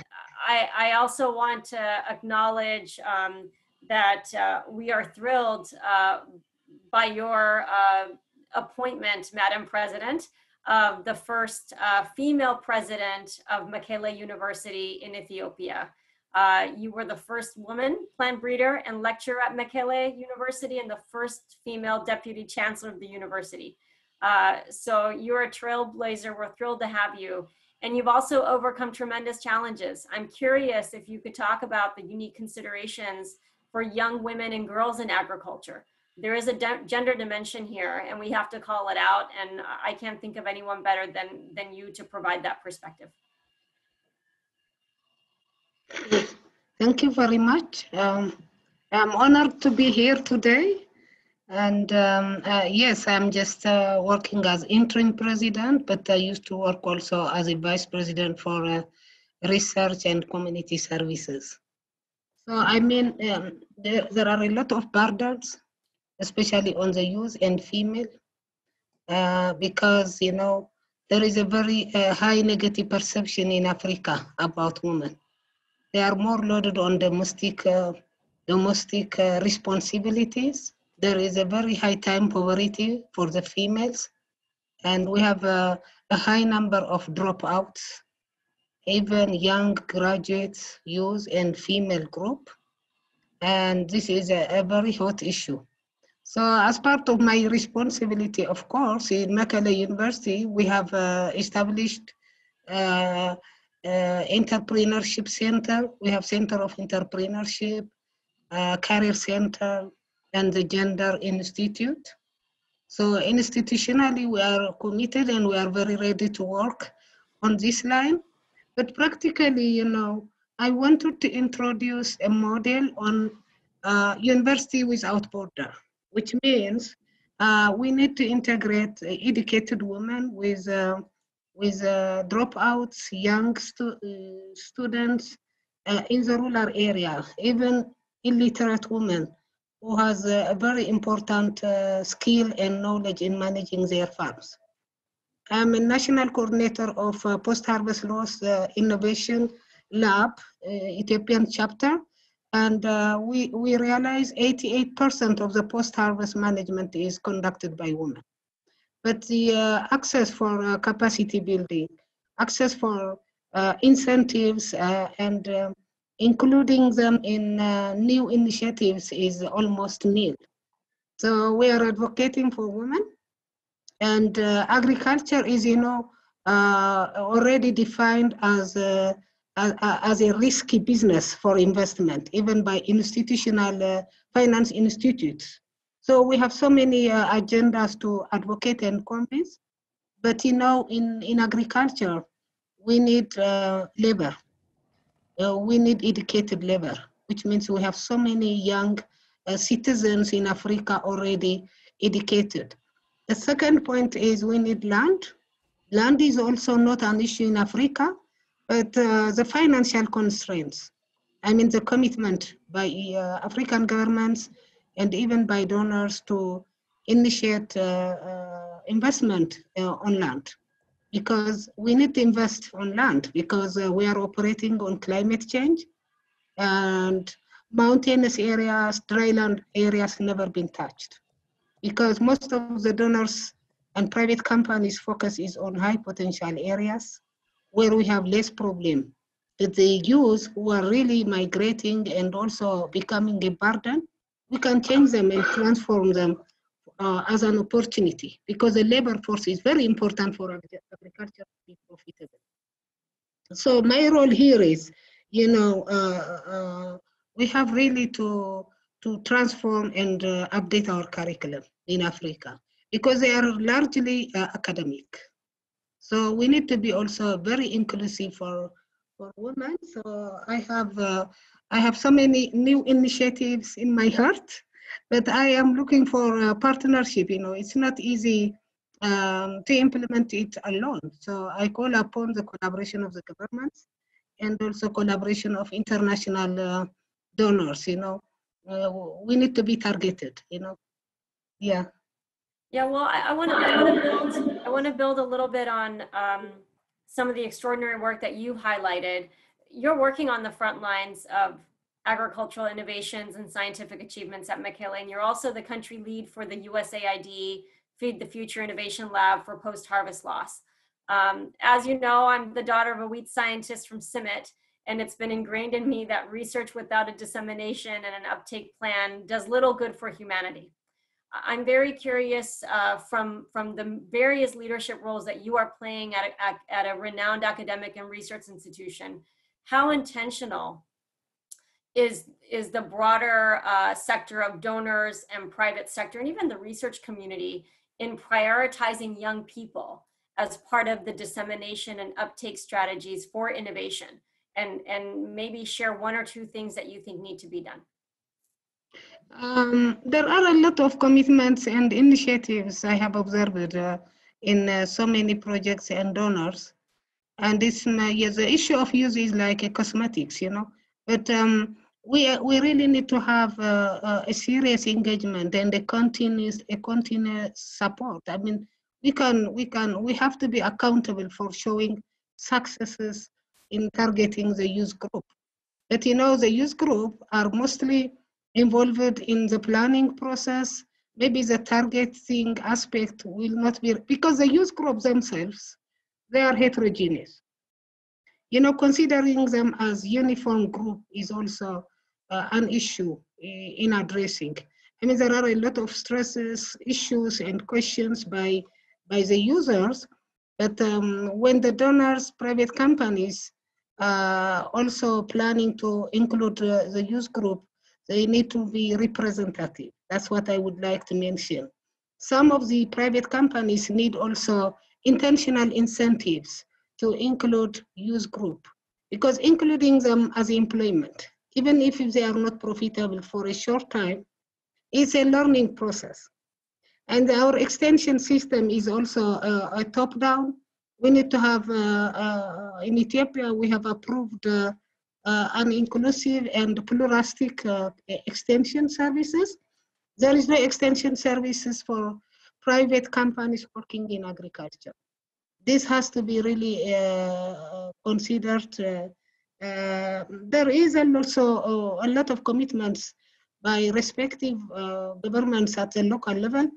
Speaker 1: I, I also want to acknowledge um, that uh, we are thrilled uh, by your uh, appointment, Madam President of the first uh, female president of Mekelle University in Ethiopia. Uh, you were the first woman plant breeder and lecturer at Mekelle University and the first female deputy chancellor of the university. Uh, so you're a trailblazer. We're thrilled to have you. And you've also overcome tremendous challenges. I'm curious if you could talk about the unique considerations for young women and girls in agriculture there is a gender dimension here and we have to call it out and i can't think of anyone better than than you to provide that perspective
Speaker 6: thank you very much. Um, i'm honored to be here today. And um, uh, yes i'm just uh, working as interim president but i used to work also as a vice president for uh, research and community services. So i mean um, there, there are a lot of burdens especially on the youth and female, uh, because, you know, there is a very uh, high negative perception in Africa about women. They are more loaded on domestic, uh, domestic uh, responsibilities. There is a very high time poverty for the females. And we have a, a high number of dropouts, even young graduates, youth and female group. And this is a, a very hot issue. So as part of my responsibility, of course, in Mekelle University, we have uh, established uh, uh, entrepreneurship center. We have center of entrepreneurship, uh, career center, and the gender institute. So institutionally, we are committed and we are very ready to work on this line. But practically, you know, I wanted to introduce a model on uh, university without border which means uh, we need to integrate educated women with, uh, with uh, dropouts, young stu uh, students uh, in the rural area, even illiterate women who has a very important uh, skill and knowledge in managing their farms. I'm a national coordinator of Post-Harvest Loss Innovation Lab, Ethiopian chapter, and uh, we, we realize 88% of the post-harvest management is conducted by women. But the uh, access for uh, capacity building, access for uh, incentives uh, and uh, including them in new initiatives is almost nil. So we are advocating for women and agriculture is, you know, already defined as as a risky business for investment, even by institutional uh, finance institutes. So we have so many uh, agendas to advocate and convince, but you know, in, in agriculture, we need uh, labor. Uh, we need educated labor, which means we have so many young uh, citizens in Africa already educated. The second point is we need land. Land is also not an issue in Africa, but uh, the financial constraints. I mean, the commitment by uh, African governments and even by donors to initiate uh, uh, investment uh, on land because we need to invest on land because we are operating on climate change and mountainous areas, dryland areas never been touched because most of the donors and private companies focus is on high potential areas where we have less problem. But the youth who are really migrating and also becoming a burden, we can change them and transform them uh, as an opportunity because the labor force is very important for agriculture to be profitable. So my role here is, you know, uh, uh, we have really to to transform and uh, update our curriculum in Africa because they are largely uh, academic. So we need to be also very inclusive for for women. So I have uh, I have so many new initiatives in my heart but I am looking for a partnership. You know, it's not easy um, to implement it alone. So I call upon the collaboration of the governments and also collaboration of international uh, donors. You know, uh, we need to be targeted. You know, yeah.
Speaker 1: Yeah, well, I want to I want to build I want to build a little bit on um, some of the extraordinary work that you highlighted. You're working on the front lines of agricultural innovations and scientific achievements at Mekelle. And you're also the country lead for the USAID Feed the Future Innovation Lab for post-harvest loss. Um, as you know, I'm the daughter of a wheat scientist from CIMMYT, and it's been ingrained in me that research without a dissemination and an uptake plan does little good for humanity. I'm very curious uh, from, from the various leadership roles that you are playing at a, at, at a renowned academic and research institution, how intentional is is the broader uh, sector of donors and private sector and even the research community in prioritizing young people as part of the dissemination and uptake strategies for innovation? And and maybe share one or two things that you think need to be done.
Speaker 6: Um, there are a lot of commitments and initiatives i have observed uh, in uh, so many projects and donors and this uh, yes, the issue of use is like a cosmetics you know but um, we, we really need to have a, a, serious engagement and a continuous a continuous support. I mean, we can we can we have to be accountable for showing successes in targeting the youth group. But you know, the youth group are mostly involved in the planning process. Maybe the targeting aspect will not be because the youth group themselves they are heterogeneous. You know, considering them as uniform group is also uh, an issue in addressing. I mean, there are a lot of stresses, issues, and questions by, by the users, but um, when the donors, private companies, uh, also planning to include uh, the youth group, they need to be representative. That's what I would like to mention. Some of the private companies need also intentional incentives to include youth group because including them as employment even if they are not profitable for a short time, is a learning process. And our extension system is also uh, a top-down. We need to have, uh, uh, in Ethiopia, we have approved uh, uh, an inclusive and pluralistic uh, extension services. There is no extension services for private companies working in agriculture. This has to be really considered uh, there is also uh, a lot of commitments by respective uh, governments at the local level,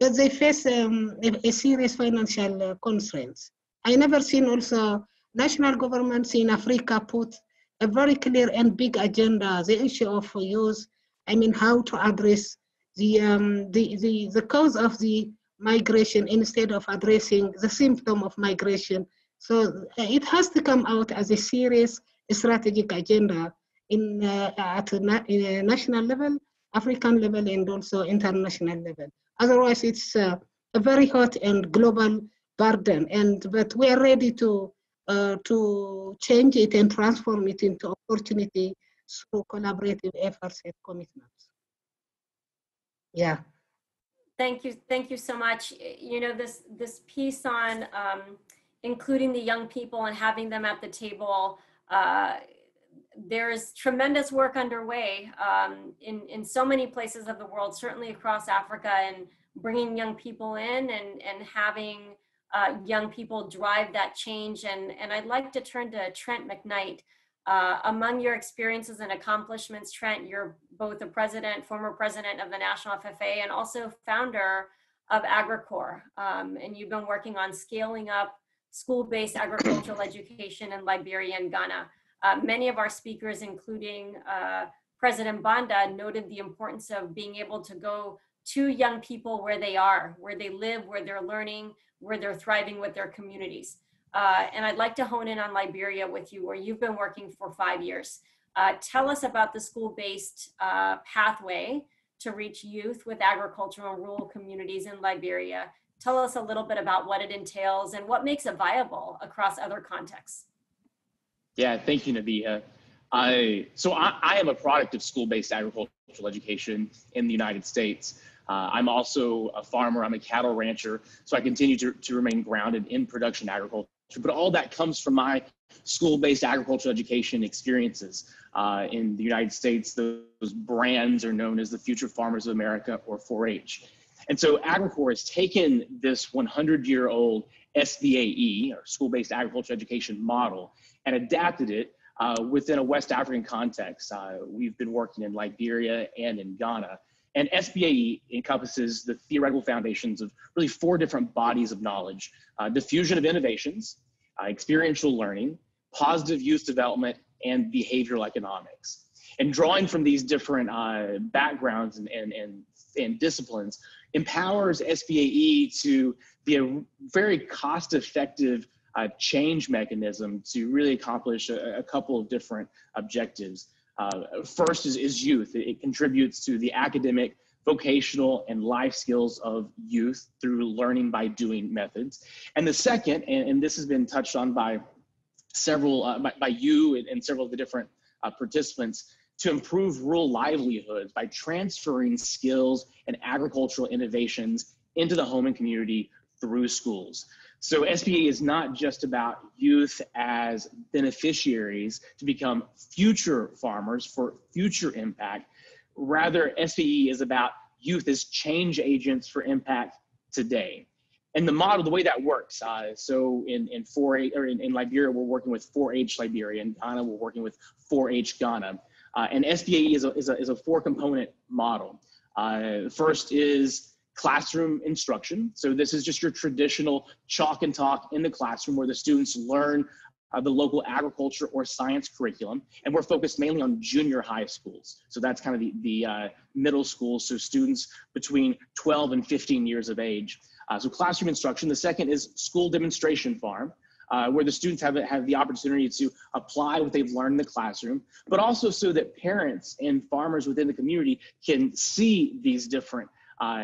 Speaker 6: but they face um, a, a, serious financial constraints. I never seen also national governments in Africa put a very clear and big agenda, the issue of use, I mean, how to address the, um, the, the, the cause of the migration instead of addressing the symptom of migration. So it has to come out as a serious strategic agenda in, uh, at a, a national level, African level, and also international level. Otherwise, it's uh, a very hot and global burden. And but we are ready to uh, to change it and transform it into opportunity through collaborative efforts and commitments. Yeah.
Speaker 1: Thank you, thank you so much. You know, this, this piece on um, including the young people and having them at the table, uh, there's tremendous work underway um, in, in so many places of the world, certainly across Africa, and bringing young people in and, and having uh, young people drive that change. And, and I'd like to turn to Trent McKnight. Uh, among your experiences and accomplishments, Trent, you're both the president, former president of the National FFA, and also founder of AgriCorps. Um, and you've been working on scaling up school-based agricultural education in Liberia and Ghana. Uh, many of our speakers, including uh, President Banda, noted the importance of being able to go to young people where they are, where they live, where they're learning, where they're thriving with their communities. Uh, and I'd like to hone in on Liberia with you, where you've been working for five years. Uh, tell us about the school-based uh, pathway to reach youth with agricultural and rural communities in Liberia. Tell us a little bit about what it entails and what makes it viable across other contexts.
Speaker 7: Yeah, thank you, Nabiha. I so I, I am a product of school-based agricultural education in the United States. Uh, I'm also a farmer. I'm a cattle rancher, so I continue to, to remain grounded in production agriculture. But all that comes from my school-based agricultural education experiences uh, in the United States. Those brands are known as the Future Farmers of America or 4-H. And so AgriCorps has taken this 100-year-old SBAE or school-based agricultural education model and adapted it uh, within a West African context. Uh, we've been working in Liberia and in Ghana. And SBAE encompasses the theoretical foundations of really four different bodies of knowledge uh, diffusion of innovations, uh, experiential learning, positive youth development, and behavioral economics. And drawing from these different uh, backgrounds and, and, and, and disciplines empowers SBAE to be a very cost effective uh, change mechanism to really accomplish a, a couple of different objectives. Uh, first is, is youth. It, it, contributes to the academic, vocational, and life skills of youth through learning by doing methods. And the second, and, and this has been touched on by several, uh, by, by, you and, and, several of the different uh, participants, to improve rural livelihoods by transferring skills and agricultural innovations into the home and community through schools. So SBA is not just about youth as beneficiaries to become future farmers for future impact. Rather, SBE is about youth as change agents for impact today. And the model, the way that works, uh, so in, in 4-H, or in, in, Liberia, we're working with 4-H Liberia. In Ghana, we're working with 4-H Ghana. Uh, and SBAE is a, is a, is a four component model. Uh, first is classroom instruction. So this is just your traditional chalk and talk in the classroom where the students learn uh, the local agriculture or science curriculum. And we're focused mainly on junior high schools. So that's kind of the, the uh, middle school. So students between 12 and 15 years of age. Uh, so classroom instruction. The second is school demonstration farm. Uh, where the students have, have the opportunity to apply what they've learned in the classroom, but also so that parents and farmers within the community can see these different uh,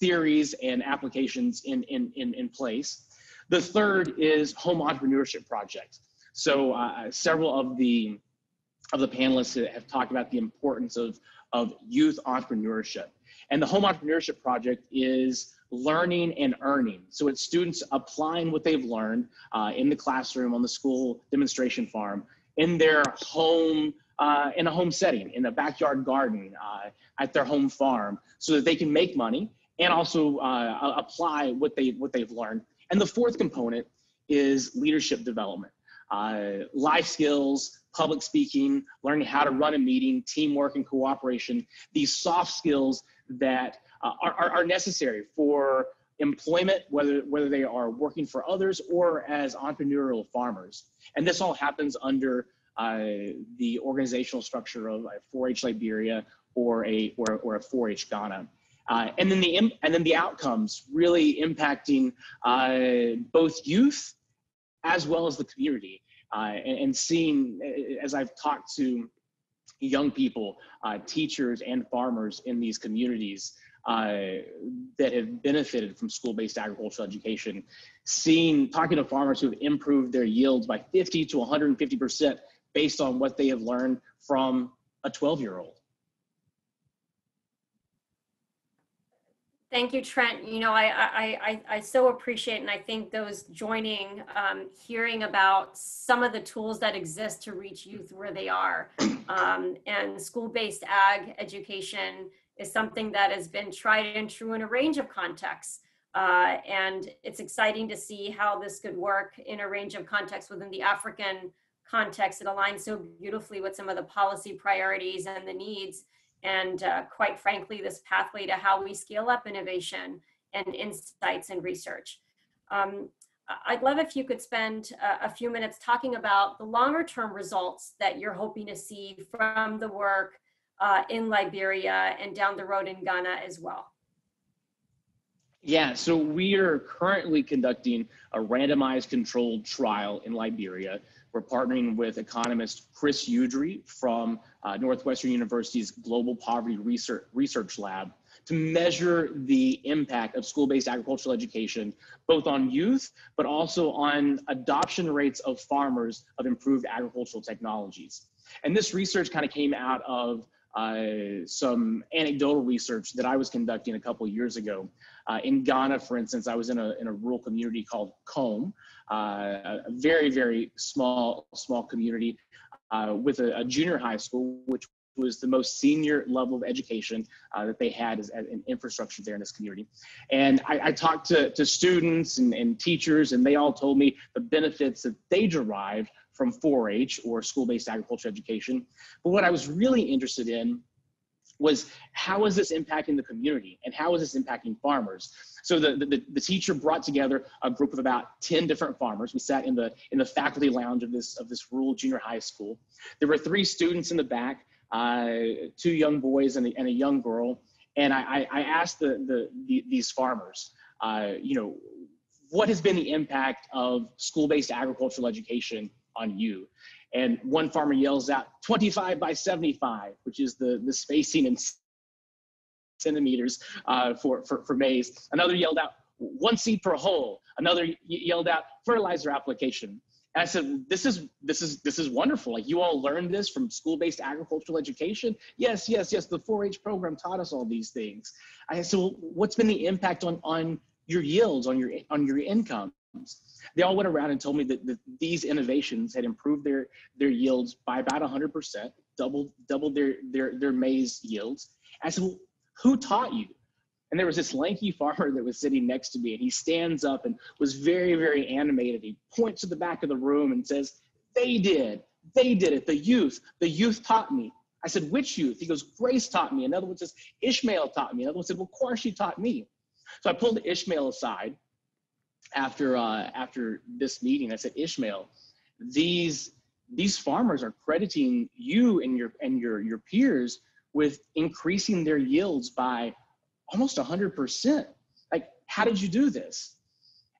Speaker 7: theories and applications in, in, in, in place. The third is home entrepreneurship projects. So uh, several of the of the panelists have talked about the importance of, of youth entrepreneurship. And the home entrepreneurship project is learning and earning. So it's students applying what they've learned uh, in the classroom, on the school demonstration farm, in their home, uh, in a home setting, in a backyard garden, uh, at their home farm, so that they can make money and also uh, apply what they what they've learned. And the fourth component is leadership development, uh, life skills, public speaking, learning how to run a meeting, teamwork and cooperation. These soft skills that uh, are, are necessary for employment, whether whether they are working for others or as entrepreneurial farmers. And this all happens under uh, the organizational structure of a 4-H Liberia or a or, or a 4-H Ghana. Uh, and then the and then the outcomes really impacting uh, both youth as well as the community, uh, and, and, seeing as I've talked to young people, uh, teachers, and farmers in these communities uh, that have benefited from school-based agricultural education, seeing talking to farmers who have improved their yields by 50 to 150 percent based on what they have learned from a 12-year-old.
Speaker 1: Thank you, Trent. You know, I, I, I, I so appreciate, and I think those joining, um, hearing about some of the tools that exist to reach youth where they are. Um, and school-based ag education is something that has been tried and true in a range of contexts. Uh, and it's exciting to see how this could work in a range of contexts within the African context. It aligns so beautifully with some of the policy priorities and the needs and uh, quite frankly, this pathway to how we scale up innovation and insights and research. Um, I'd love if you could spend a, few minutes talking about the longer term results that you're hoping to see from the work uh, in Liberia and down the road in Ghana as well.
Speaker 7: Yeah, so we are currently conducting a randomized controlled trial in Liberia. We're partnering with economist Chris Udry from uh, Northwestern University's Global Poverty Research, Research Lab to measure the impact of school-based agricultural education, both on youth, but also on adoption rates of farmers of improved agricultural technologies. And this research kind of came out of uh, some anecdotal research that I was conducting a couple years ago. Uh, in Ghana, for instance, I was in a, in a rural community called Combe, uh, a very, very small, small community uh, with a, a, junior high school, which was the most senior level of education uh, that they had as, as, an infrastructure there in this community. And I, I talked to, to students and, and teachers, and they all told me the benefits that they derived from 4-H or school-based agriculture education. But what I was really interested in was how is this impacting the community and how is this impacting farmers? So the, the, the, teacher brought together a group of about 10 different farmers. We sat in the, in the faculty lounge of this, of this rural junior high school. There were three students in the back, uh, two young boys and a, and a young girl. And I, I asked the, the, the, these farmers, uh, you know, what has been the impact of school-based agricultural education on you. And one farmer yells out 25 by 75, which is the, the spacing in centimeters uh, for, for, for maize. Another yelled out one seed per hole. Another yelled out fertilizer application. And I said, this is this is this is wonderful. Like you all learned this from school-based agricultural education. Yes, yes, yes. The 4-H program taught us all these things. I said, what's been the impact on on your yields, on your on your incomes? They all went around and told me that, that these innovations had improved their, their yields by about 100%, doubled, doubled their, their, their maize yields. I said, well, who taught you? And there was this lanky farmer that was sitting next to me, and he stands up and was very, very animated. He points to the back of the room and says, They did. They did it. The youth. The youth taught me. I said, Which youth? He goes, Grace taught me. Another one says, Ishmael taught me. Another one said, Well, of course she taught me. So I pulled Ishmael aside after uh, after this meeting. I said, Ishmael, these these farmers are crediting you and your and your your peers with increasing their yields by almost 100%. Like, how did you do this?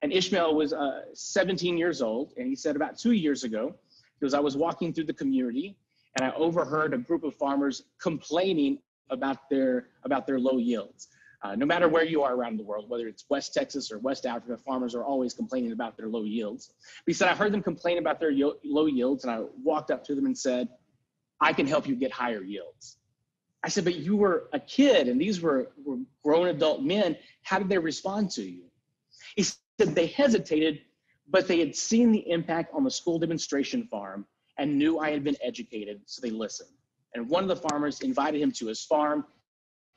Speaker 7: And Ishmael was uh, 17 years old, and he said about two years ago, because I was walking through the community and I overheard a group of farmers complaining about their about their low yields. Uh, no matter where you are around the world, whether it's West Texas or West Africa, farmers are always complaining about their low yields. He said, I heard them complain about their low yields, and I walked up to them and said, I can help you get higher yields. I said, but you were a kid and these were, were grown adult men. How did they respond to you? He said they hesitated, but they had seen the impact on the school demonstration farm and knew I had been educated, so they listened. And one of the farmers invited him to his farm.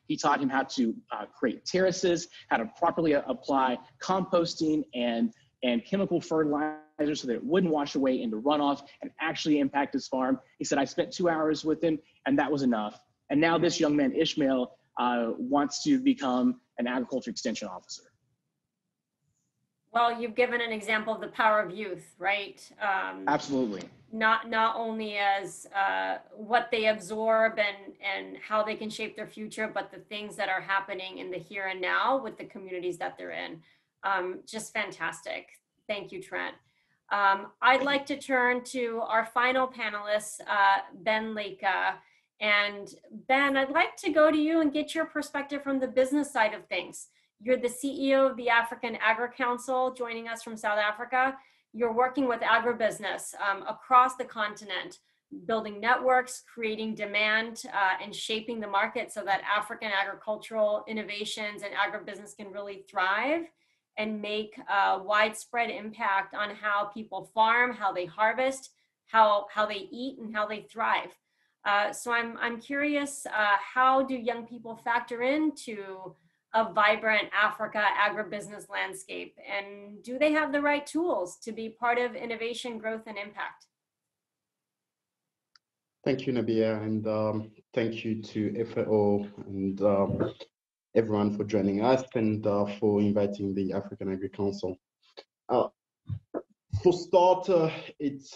Speaker 7: He taught him how to uh, create terraces, how to properly apply composting and, and chemical fertilizer so that it wouldn't wash away into runoff and actually impact his farm. He said, I spent two hours with him and that was enough. And now this young man, Ishmael, uh, wants to become an agriculture extension officer.
Speaker 1: Well, you've given an example of the power of youth, right? Um,
Speaker 7: Absolutely
Speaker 1: not not only as uh, what they absorb and and how they can shape their future, but the things that are happening in the here and now with the communities that they're in. Um, just fantastic. Thank you, Trent. Um, I'd like to turn to our final panelist, uh, Ben Leka. And Ben, I'd like to go to you and get your perspective from the business side of things. You're the CEO of the African Agri Council, joining us from South Africa you're working with agribusiness um, across the continent building networks, creating demand, uh, and shaping the market so that African agricultural innovations and agribusiness can really thrive and make a widespread impact on how people farm, how they harvest, how, how they eat, and how they thrive. Uh, so I'm, I'm curious, uh, how do young people factor into a vibrant Africa agribusiness landscape? And do they have the right tools to be part of innovation, growth, and impact?
Speaker 8: Thank you, Nabia, and um, thank you to FAO and um, everyone for joining us and uh, for inviting the African Agri Council. Uh, for starter, it's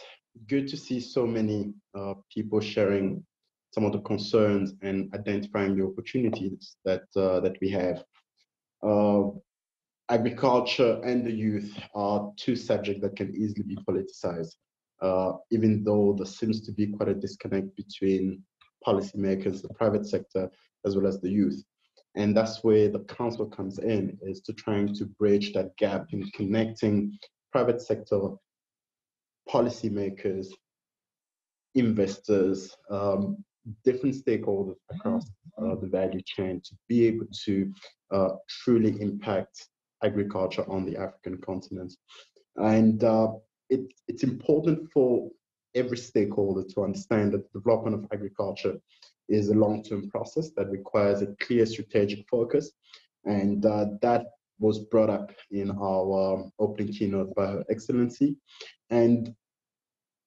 Speaker 8: good to see so many uh, people sharing some of the concerns and identifying the opportunities that uh, that we have. Uh, agriculture and the youth are two subjects that can easily be politicized, uh, even though there seems to be quite a disconnect between policymakers, the private sector, as well as the youth. And that's where the council comes in, is to trying to bridge that gap in connecting private sector policymakers, investors, um, different stakeholders across uh, the value chain to be able to uh, truly impact agriculture on the African continent. And uh, it, it's important for every stakeholder to understand that the development of agriculture is a long-term process that requires a clear strategic focus. And uh, that was brought up in our um, opening keynote by Her Excellency. And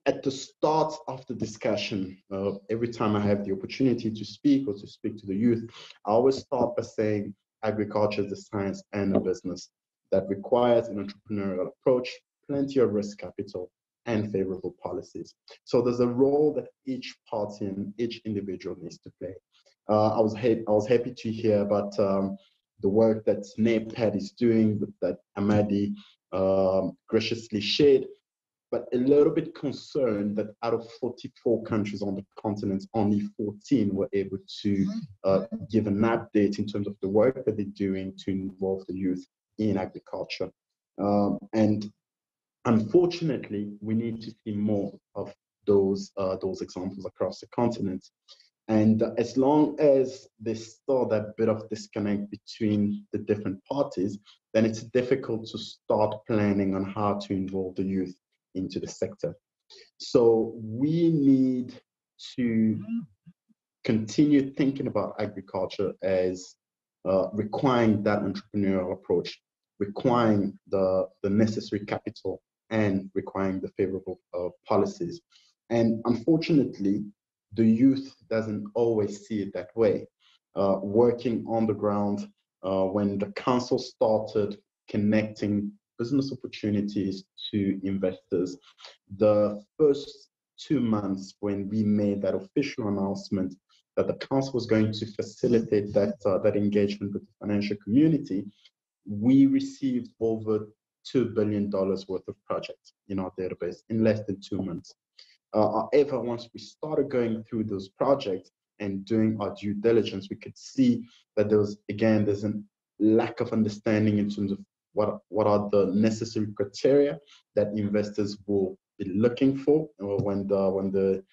Speaker 8: at the start of the discussion, uh, every time I have the opportunity to speak or to speak to the youth, I always start by saying agriculture is a science and a business that requires an entrepreneurial approach, plenty of risk capital, and favorable policies. So there's a role that each party and each individual needs to play. Uh, I was I was happy to hear about um, the work that NEPAD is doing, that Hamady um, graciously shared, but a little bit concerned that out of 44 countries on the continent, only 14 were able to uh, give an update in terms of the work that they're doing to involve the youth in agriculture. Um, and unfortunately, we need to see more of those uh, those examples across the continent. And as long as there's still that bit of disconnect between the different parties, then it's difficult to start planning on how to involve the youth into the sector. So we need to continue thinking about agriculture as uh, requiring that entrepreneurial approach, requiring the, the necessary capital and requiring the favorable uh, policies. And unfortunately, the youth doesn't always see it that way. Uh, working on the ground, uh, when the council started connecting business opportunities to investors, the first two months when we made that official announcement that the council was going to facilitate that, uh, that engagement with the financial community, we received over $2 billion worth of projects in our database in less than two months. Uh, however, once we started going through those projects and doing our due diligence, we could see that there was, again, there's a lack of understanding in terms of what, what are the necessary criteria that investors will be looking for when the, when the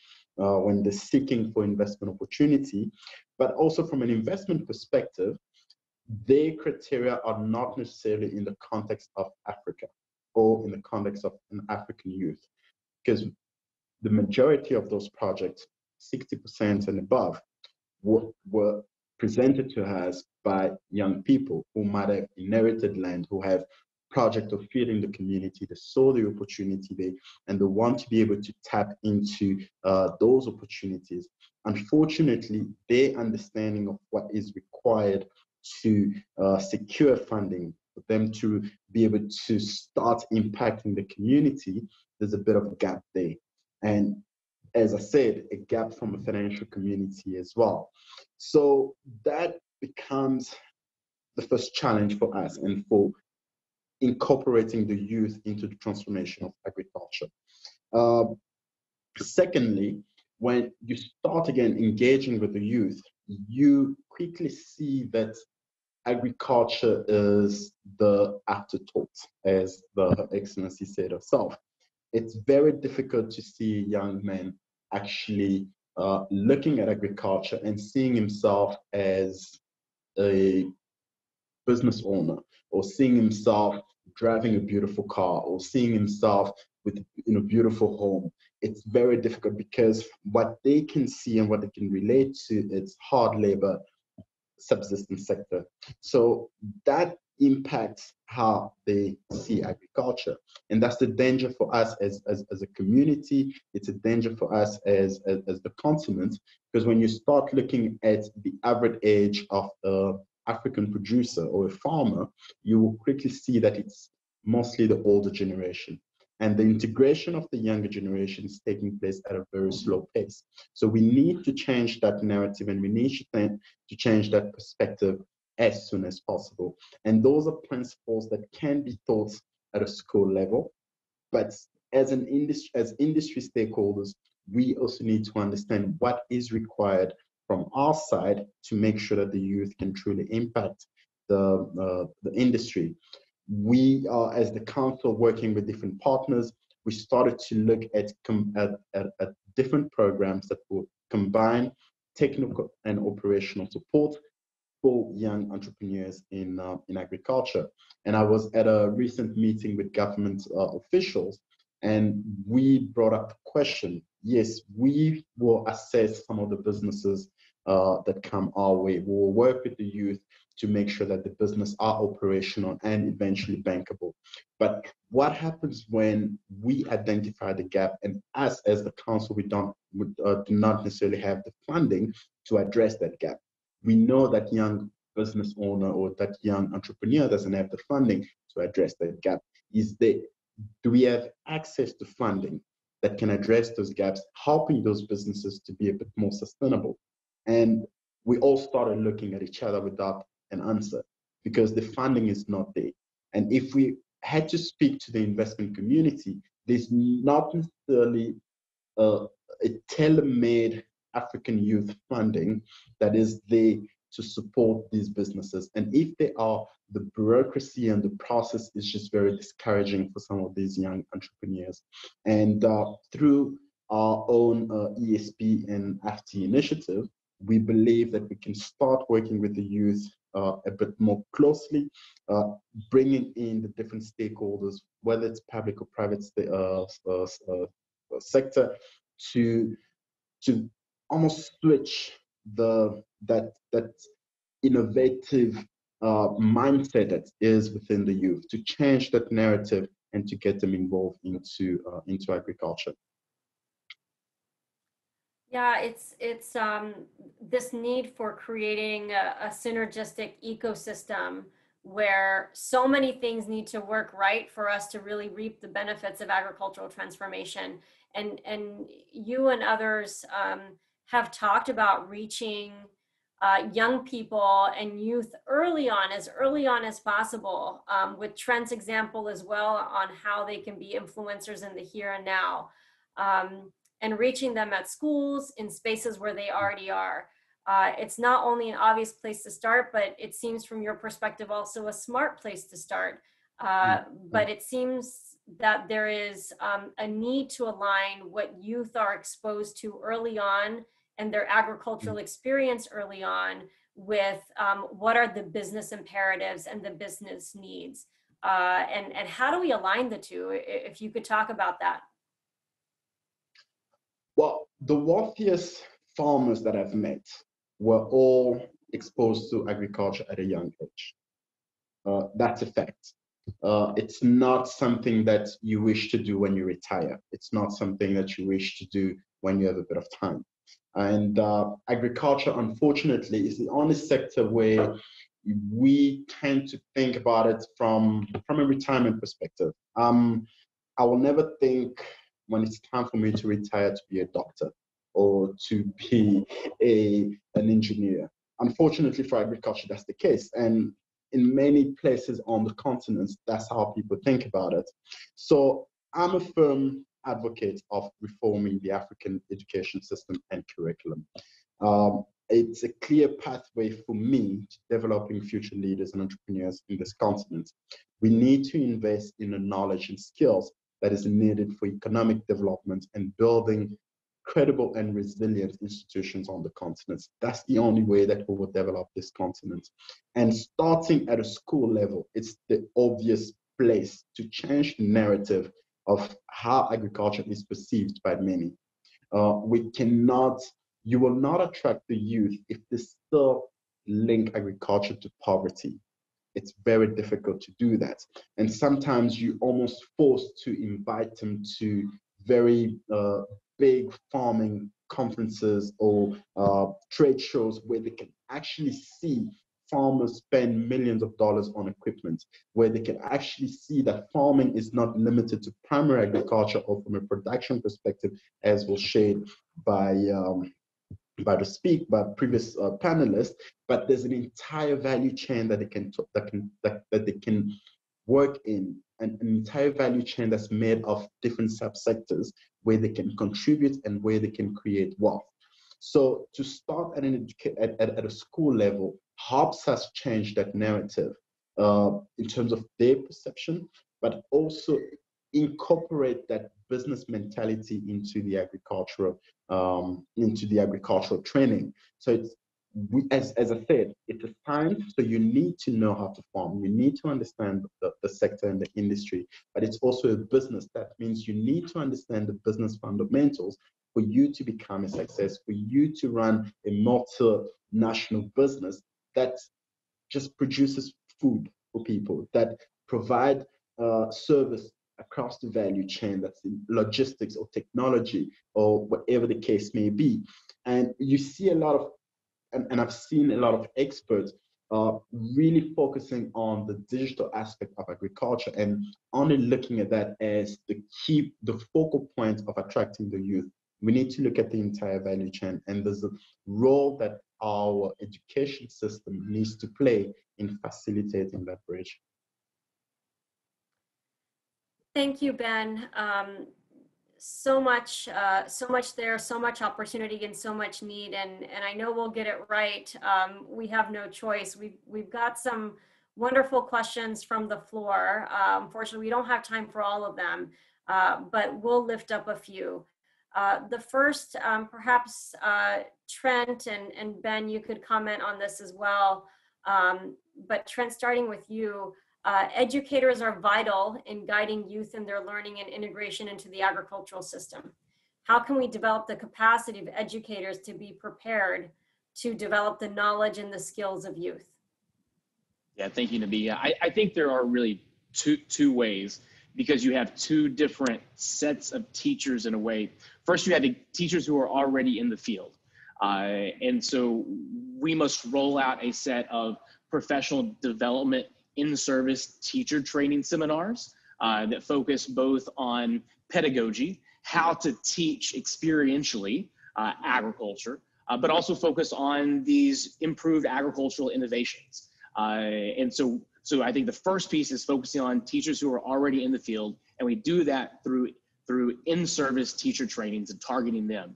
Speaker 8: uh, when they're seeking for investment opportunity, but also from an investment perspective, their criteria are not necessarily in the context of Africa or in the context of an African youth, because the majority of those projects, 60% and above, were, were presented to us by young people who might have inherited land, who have project of feeding the community, they saw the opportunity there, and they want to be able to tap into uh, those opportunities. Unfortunately, their understanding of what is required to uh, secure funding for them to be able to start impacting the community, there's a bit of a gap there. And as I said, a gap from a financial community as well. So that becomes the first challenge for us and for incorporating the youth into the transformation of agriculture. Uh, secondly, when you start again engaging with the youth, you quickly see that agriculture is the afterthought, as the Excellency said herself. It's very difficult to see young men actually uh, looking at agriculture and seeing himself as a business owner or seeing himself driving a beautiful car or seeing himself with in a beautiful home it's very difficult because what they can see and what they can relate to is hard labor subsistence sector. So that impacts how they see agriculture. And that's the danger for us as, as, as a community. It's a danger for us as, as, as the continent because when you start looking at the average age of a african producer or a farmer you will quickly see that it's mostly the older generation and the integration of the younger generation is taking place at a very slow pace. So we need to change that narrative and we need to change that perspective as soon as possible. And those are principles that can be taught at a school level, but as an industry, as industry stakeholders, we also need to understand what is required from our side to make sure that the youth can truly impact the, uh, the industry we are, as the council, working with different partners, we started to look at, at, at, at different programs that will combine technical and operational support for young entrepreneurs in, uh, in agriculture. And I was at a recent meeting with government uh, officials, and we brought up the question yes, we will assess some of the businesses uh, that come our way. We will work with the youth to make sure that the business are operational and eventually bankable. But what happens when we identify the gap and us as the council, we don't uh, do not necessarily have the funding to address that gap? We know that young business owner or that young entrepreneur doesn't have the funding to address that gap. Is there, do we have access to funding that can address those gaps, helping those businesses to be a bit more sustainable? And we all started looking at each other without an answer because the funding is not there. And if we had to speak to the investment community, there's not necessarily uh, a tailor-made African youth funding that is there to support these businesses. And if they are, the bureaucracy and the process is just very discouraging for some of these young entrepreneurs. And uh, through our own uh, ESP and FT initiative, we believe that we can start working with the youth uh, a bit more closely, uh, bringing in the different stakeholders, whether it's public or private uh, uh, uh, sector, to to almost switch the that that innovative mindset that is within the youth to change that narrative and to get them involved into into agriculture.
Speaker 1: Yeah, it's it's um, this need for creating a, a, synergistic ecosystem where so many things need to work right for us to really reap the benefits of agricultural transformation. And and you and others um, have talked about reaching uh, young people and youth early on, as early on as possible, um, with Trent's example as well on how they can be influencers in the here and now. Um, and reaching them at schools in spaces where they already are. Uh, it's not only an obvious place to start, but it seems from your perspective also a smart place to start. Uh, mm-hmm. but it seems that there is um, a need to align what youth are exposed to early on and their agricultural mm-hmm. experience early on with um, what are the business imperatives and the business needs. Uh, and, and how do we align the two? If you could talk about that.
Speaker 8: The wealthiest farmers that I've met were all exposed to agriculture at a young age. Uh, that's a fact. Uh, it's not something that you wish to do when you retire. It's not something that you wish to do when you have a bit of time. And uh, agriculture, unfortunately, is the only sector where we tend to think about it from, from a retirement perspective. Um, I will never think when it's time for me to retire to be a doctor or to be a, an engineer. Unfortunately for agriculture, that's the case. And in many places on the continent, that's how people think about it. So I'm a firm advocate of reforming the African education system and curriculum. Um, it's a clear pathway for me to developing future leaders and entrepreneurs in this continent. We need to invest in the knowledge and skills that is needed for economic development and building credible and resilient institutions on the continent. That's the only way that we will develop this continent. And starting at a school level, it's the obvious place to change the narrative of how agriculture is perceived by many. Uh, we cannot, you will not attract the youth if they still link agriculture to poverty. It's very difficult to do that. And sometimes you're almost forced to invite them to very uh, big farming conferences or uh, trade shows where they can actually see farmers spend millions of dollars on equipment, where they can actually see that farming is not limited to primary agriculture or from a production perspective, as was shared by um, by the speak by previous uh, panelists, but there's an entire value chain that they can that can that, that they can work in, an, an entire value chain that's made of different subsectors where they can contribute and where they can create wealth. So to start at an at, at, at a school level, HOPS has changed that narrative uh, in terms of their perception, but also incorporate that business mentality into the agricultural um, into the agricultural training. So it's we, as, as I said, it's a science, so you need to know how to farm. You need to understand the, the sector and the industry, but it's also a business. That means you need to understand the business fundamentals for you to become a success, for you to run a multinational business that just produces food for people, that provide uh, service across the value chain, that's in logistics or technology or whatever the case may be. And you see a lot of, and, and I've seen a lot of experts uh, really focusing on the digital aspect of agriculture and only looking at that as the key, the focal point of attracting the youth. We need to look at the entire value chain, and there's a role that our education system needs to play in facilitating that bridge.
Speaker 1: Thank you, Ben. Um, so much, uh, so much there, so much opportunity and so much need. And, and I know we'll get it right. Um, we have no choice. We've, we've got some wonderful questions from the floor. Uh, unfortunately, we don't have time for all of them, uh, but we'll lift up a few. Uh, the first, um, perhaps uh, Trent and, and Ben, you could comment on this as well. Um, but Trent, starting with you, uh, educators are vital in guiding youth in their learning and integration into the agricultural system. How can we develop the capacity of educators to be prepared to develop the knowledge and the skills of youth?
Speaker 7: Yeah, thank you, Nabia. I, I think there are really two, two ways because you have two different sets of teachers in a way. First, you have the teachers who are already in the field. Uh, and so we must roll out a set of professional development in-service teacher training seminars uh, that focus both on pedagogy, how to teach experientially uh, agriculture, uh, but also focus on these improved agricultural innovations. Uh, and so, so I think the first piece is focusing on teachers who are already in the field, and we do that through through in-service teacher trainings and targeting them.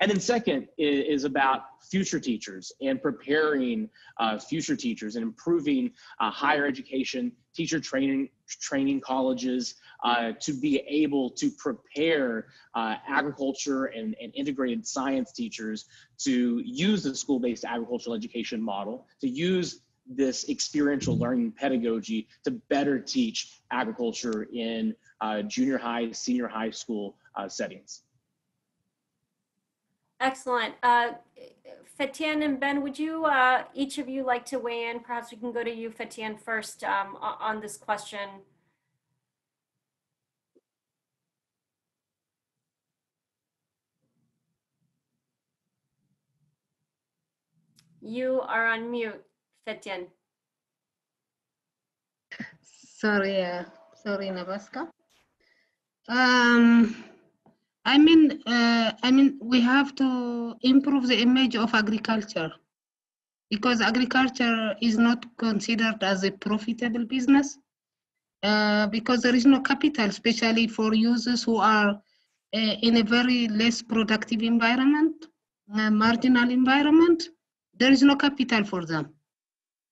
Speaker 7: And then second is, about future teachers and preparing uh, future teachers and improving uh, higher education, teacher training, training colleges uh, to be able to prepare uh, agriculture and, and integrated science teachers to use the school-based agricultural education model, to use this experiential learning pedagogy to better teach agriculture in uh, junior high, senior high school uh, settings.
Speaker 1: Excellent. Uh, Fetien and Ben, would you, uh, each of you like to weigh in? Perhaps we can go to you, Fetien, first um, on this question. You are on mute, Fetien.
Speaker 6: Sorry, uh, sorry, Nebraska. Um, I mean, uh, I mean, we have to improve the image of agriculture because agriculture is not considered as a profitable business uh, because there is no capital, especially for users who are uh, in a very less productive environment, marginal environment. There is no capital for them.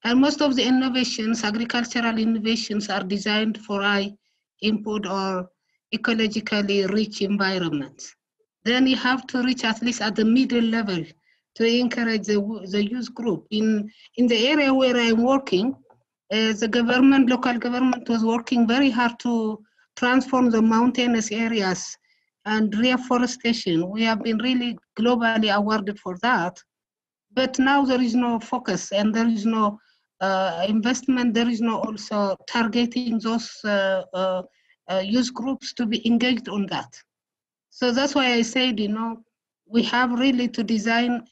Speaker 6: And most of the innovations, agricultural innovations, are designed for high input or ecologically rich environments. then you have to reach at least at the middle level to encourage the, the youth group. In, in the area where I'm working, uh, the government, local government was working very hard to transform the mountainous areas and reforestation. We have been really globally awarded for that. But now there is no focus and there is no uh, investment. There is no also targeting those uh, uh, uh youth groups to be engaged on that. So that's why I said, you know, we have really to design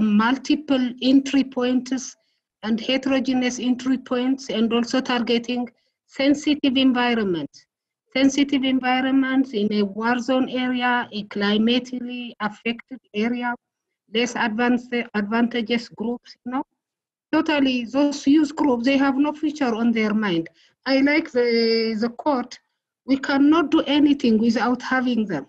Speaker 6: multiple entry points and heterogeneous entry points and also targeting sensitive environments. Sensitive environments in a war zone area, a climatically affected area, less advanced, advantageous groups, you know. Totally, those youth groups, they have no future on their mind. I like the, the quote, we cannot do anything without having them.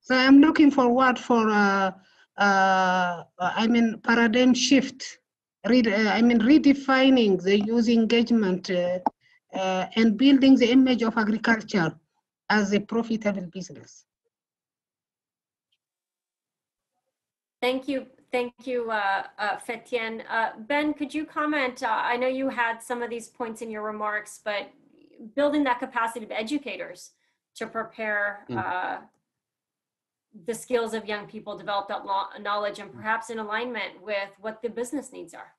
Speaker 6: So I'm looking forward for, uh, uh, I mean, paradigm shift I mean, redefining the youth engagement uh, uh, and building the image of agriculture as a profitable business.
Speaker 1: Thank you. Thank you, uh, uh, Fetien. Uh, ben, could you comment? I know you had some of these points in your remarks, but building that capacity of educators to prepare mm the skills of young people, develop that knowledge, and perhaps in alignment with what the business needs are.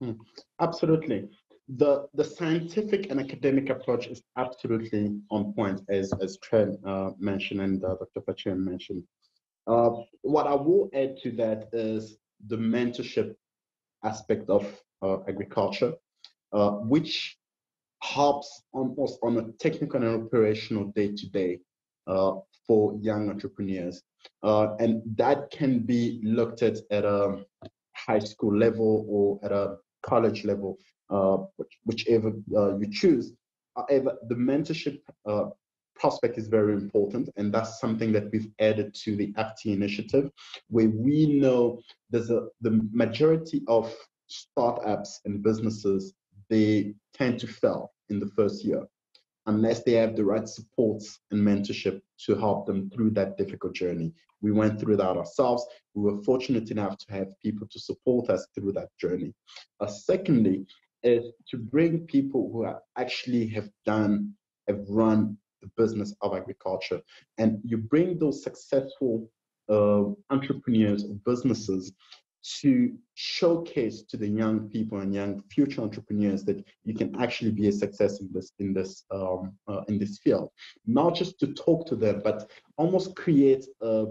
Speaker 8: Hmm. Absolutely. The, the scientific and academic approach is absolutely on point, as, as Trent uh, mentioned and uh, Dr. Fetien mentioned. Uh, what I will add to that is the mentorship aspect of uh, agriculture, uh, which helps almost on a technical and operational day to day for young entrepreneurs. Uh, and that can be looked at at a high school level or at a college level, uh, which, whichever you choose. However, the mentorship prospect is very important, and that's something that we've added to the FT initiative, where we know there's a the majority of startups and businesses they tend to fail in the first year unless they have the right supports and mentorship to help them through that difficult journey. We went through that ourselves. We were fortunate enough to have people to support us through that journey. Uh, secondly, is to bring people who actually have done, have run the business of agriculture. And you bring those successful uh, entrepreneurs or businesses to showcase to the young people and young future entrepreneurs that you can actually be a success in this in this um, uh, in this field not just to talk to them but almost create a,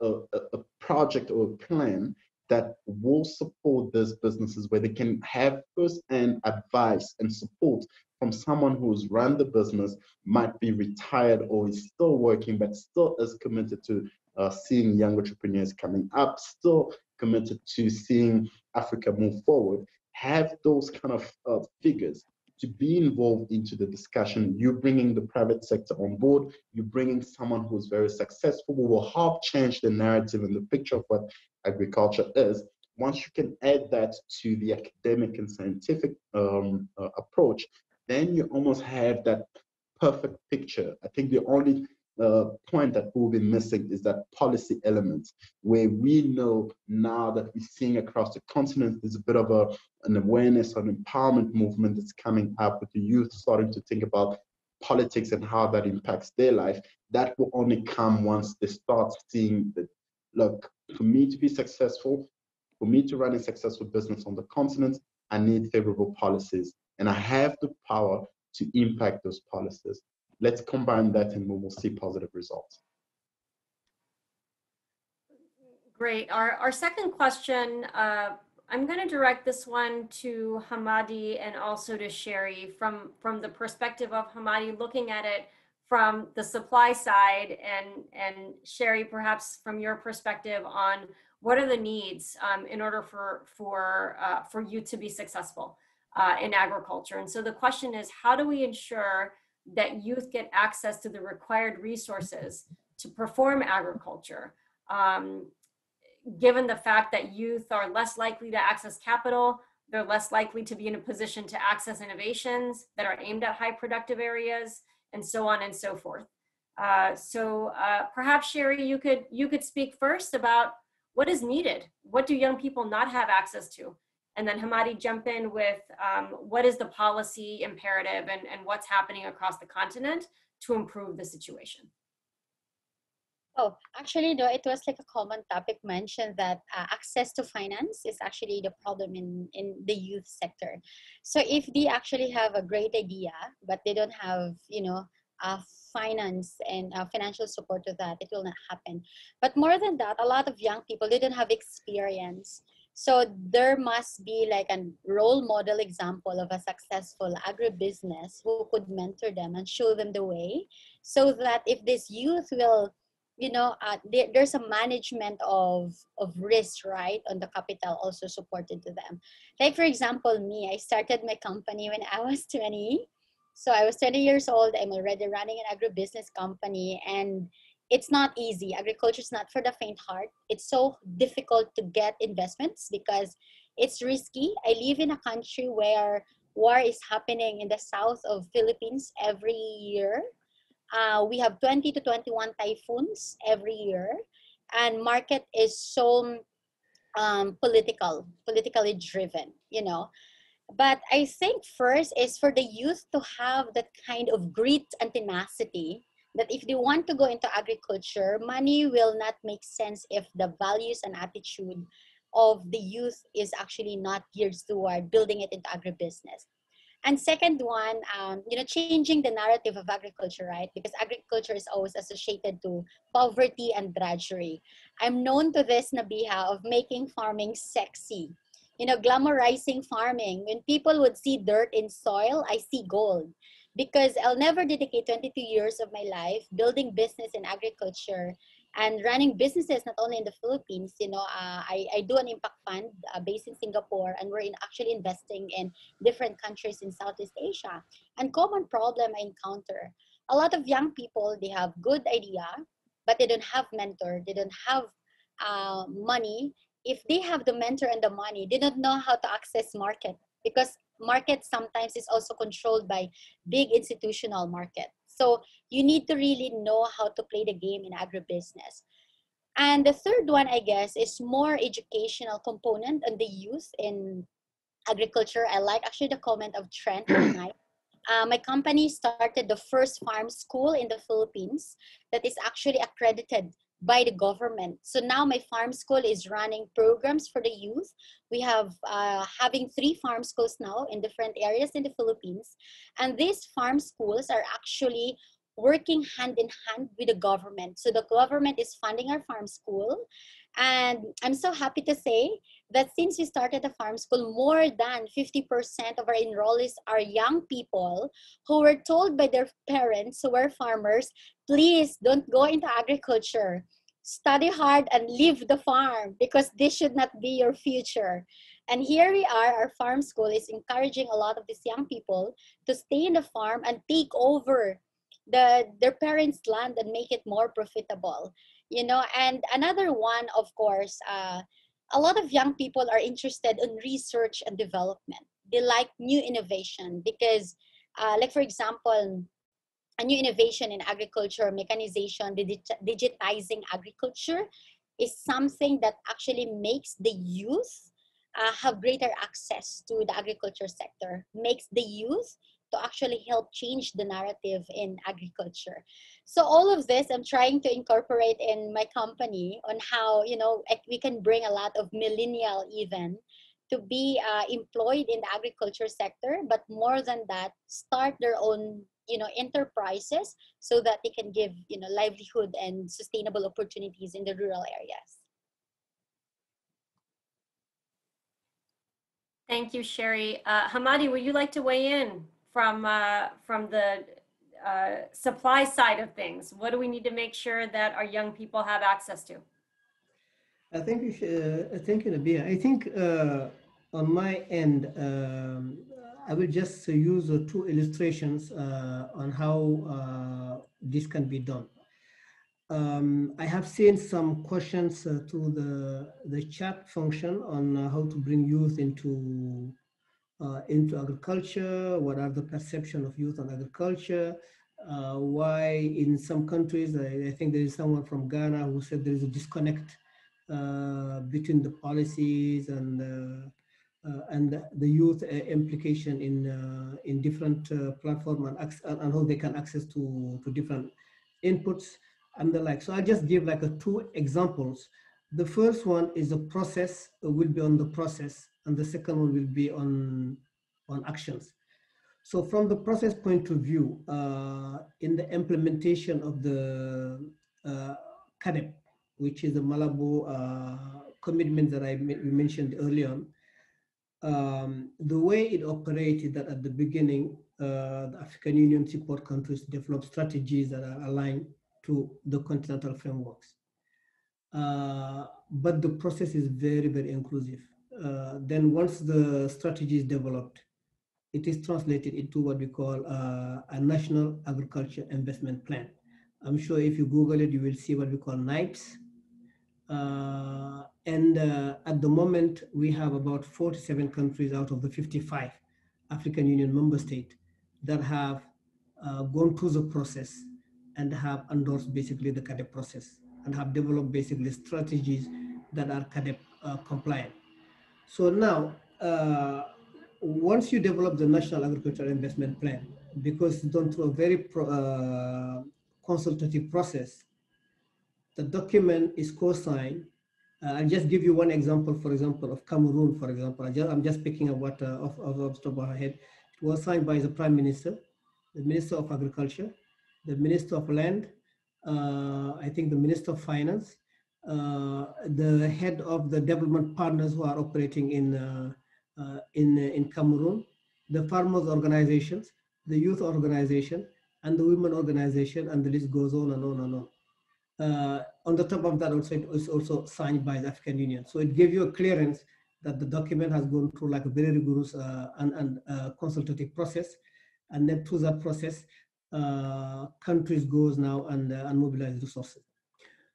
Speaker 8: a, a project or a plan that will support these businesses where they can have first-hand advice and support from someone who's run the business, might be retired or is still working, but still is committed to uh, seeing young entrepreneurs coming up, still committed to seeing Africa move forward, have those kind of uh, figures to be involved into the discussion. You're bringing the private sector on board. You're bringing someone who's very successful who will help change the narrative and the picture of what agriculture is. Once you can add that to the academic and scientific um, uh, approach, then you almost have that perfect picture. I think the only uh, point that we'll be missing is that policy element, where we know now that we're seeing across the continent, there's a bit of a, an awareness an empowerment movement that's coming up with the youth starting to think about politics and how that impacts their life. That will only come once they start seeing that, look, for me to be successful, for me to run a successful business on the continent, I need favorable policies. And I have the power to impact those policies. Let's combine that and we will see positive results.
Speaker 1: Great. Our, our second question, uh, I'm going to direct this one to Hamady and also to Cherrie from, from the perspective of Hamady looking at it from the supply side and, and Cherrie, perhaps from your perspective on what are the needs um, in order for, for, uh, for you to be successful uh, in agriculture. And so the question is, how do we ensure that youth get access to the required resources to perform agriculture? Um, given the fact that youth are less likely to access capital, they're less likely to be in a position to access innovations that are aimed at high productive areas, and so on and so forth. Uh, so uh, perhaps Cherrie, you could you could speak first about what is needed. What do young people not have access to? And then Hamady jump in with um, what is the policy imperative and, and what's happening across the continent to improve the situation.
Speaker 5: Oh, actually, no, it was like a common topic mentioned that uh, access to finance is actually the problem in, in the youth sector. So if they actually have a great idea, but they don't have, you know, uh, finance and uh, financial support to that, it will not happen. But more than that, a lot of young people, they don't have experience. So there must be like a role model example of a successful agribusiness who could mentor them and show them the way so that if this youth will you know uh, there, there's a management of of risk right on the capital also supported to them. Like for example me i started my company when i was 20 so i was 20 years old. I'm already running an agribusiness company and it's not easy. Agriculture is not for the faint heart. It's so difficult to get investments because it's risky. I live in a country where war is happening in the south of philippines every year. Uh, we have 20 to 21 typhoons every year and market is so um, political politically driven you know. But i think first is for the youth to have that kind of grit and tenacity that if they want to go into agriculture money will not make sense if the values and attitude of the youth is actually not geared toward building it into agribusiness and second one, um, you know, changing the narrative of agriculture, right? Because agriculture is always associated to poverty and drudgery. I'm known to this, Nabiha, of making farming sexy. You know, glamorizing farming. When people would see dirt in soil, I see gold. Because I'll never dedicate 22 years of my life building business in agriculture and running businesses not only in the Philippines. You know, uh, I, I do an impact fund uh, based in Singapore, and we're in actually investing in different countries in Southeast Asia. And common problem I encounter: a lot of young people they have good idea, but they don't have mentor. They don't have uh, money. If they have the mentor and the money, they don't know how to access market because market sometimes is also controlled by big institutional market. So you need to really know how to play the game in agribusiness. And the third one, I guess, is more educational component on the youth in agriculture. I like actually the comment of Trent tonight. Uh, my company started the first farm school in the Philippines that is actually accredited by the government. So now my farm school is running programs for the youth. We have uh, having three farm schools now in different areas in the Philippines. And these farm schools are actually working hand in hand with the government. So the government is funding our farm school. And I'm so happy to say that since we started the farm school, more than 50% of our enrollees are young people who were told by their parents who were farmers, please don't go into agriculture. Study hard and leave the farm because this should not be your future. And here we are, our farm school is encouraging a lot of these young people to stay in the farm and take over the their parents' land and make it more profitable. You know, and another one, of course, uh, a lot of young people are interested in research and development. They like new innovation because, uh, like for example, a new innovation in agriculture, mechanization, digitizing agriculture is something that actually makes the youth uh, have greater access to the agriculture sector, makes the youth to actually help change the narrative in agriculture. So all of this I'm trying to incorporate in my company on how, you know, we can bring a lot of millennial even to be uh, employed in the agriculture sector, but more than that, start their own you know enterprises so that they can give you know livelihood and sustainable opportunities in the rural areas.
Speaker 1: Thank you Cherrie. Uh, Hamady would you like to weigh in from uh, from the uh, supply side of things? What do we need to make sure that our young people have access to?
Speaker 4: I think uh, thank you, Nabia. I think uh, on my end, um, I will just use two illustrations uh, on how uh, this can be done. Um, I have seen some questions uh, to the, the chat function on how to bring youth into uh, into agriculture, what are the perception of youth on agriculture, uh, why in some countries, I, I, think there is someone from Ghana who said there is a disconnect uh, between the policies and uh, uh and the youth uh, implication in uh, in different platform and, and how they can access to to different inputs and the like. So I'll just give like a two examples. The first one is the process will be on the process, and the second one will be on on actions. So from the process point of view, uh, in the implementation of the uh, CAADP, which is the Malabo uh, commitment that I mentioned earlier um, the way it operated that at the beginning, uh, the African Union support countries develop strategies that are aligned to the continental frameworks. Uh, but the process is very, very inclusive. Uh, then once the strategy is developed, it is translated into what we call uh, a national agriculture investment plan. I'm sure if you Google it, you will see what we call NIPES. Uh, and uh, at the moment, we have about 47 countries out of the 55 African Union member states that have gone through the process and have endorsed basically the CAADP process and have developed basically strategies that are CAADP uh, compliant. So now, uh, once you develop the National Agricultural Investment Plan, because it's done through a very pro, uh, consultative process, the document is co-signed. Uh, I'll just give you one example, for example, of Cameroon, for example. I I'm just picking up what uh, off, off, the top of my head. It was signed by the Prime Minister, the Minister of Agriculture, the Minister of Land, I think the Minister of Finance, uh, the head of the development partners who are operating in uh, uh, in, in Cameroon, the farmers organizations, the youth organization, and the women organization, and the list goes on and on and on. Uh, on the top of that, also it is also signed by the African Union. So it gave you a clearance that the document has gone through like a very rigorous uh, and, and uh, consultative process. And then through that process, uh, countries goes now and, uh, and mobilize resources.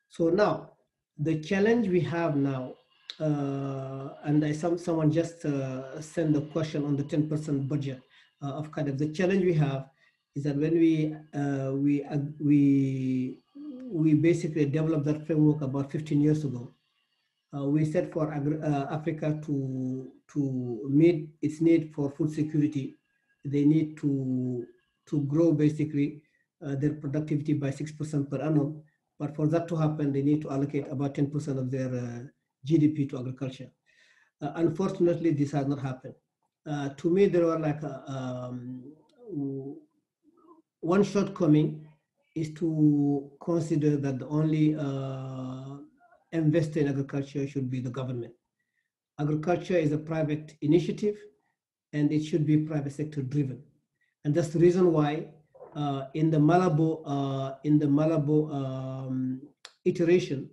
Speaker 4: So now, the challenge we have now uh, and I, some, someone just uh, sent a question on the 10% budget uh, of CAADP. The challenge we have is that when we, we, we, we basically developed that framework about 15 years ago, uh, we set for uh, Africa to to meet its need for food security. They need to to grow basically uh, their productivity by six percent per annum. But for that to happen, they need to allocate about 10 percent of their GDP to agriculture. Uh, unfortunately, this has not happened. Uh, to me, there were like a, um, one shortcoming is to consider that the only uh, investor in agriculture should be the government. Agriculture is a private initiative and it should be private sector driven. And that's the reason why uh, in the Malabo, uh, in the Malabo um, iteration,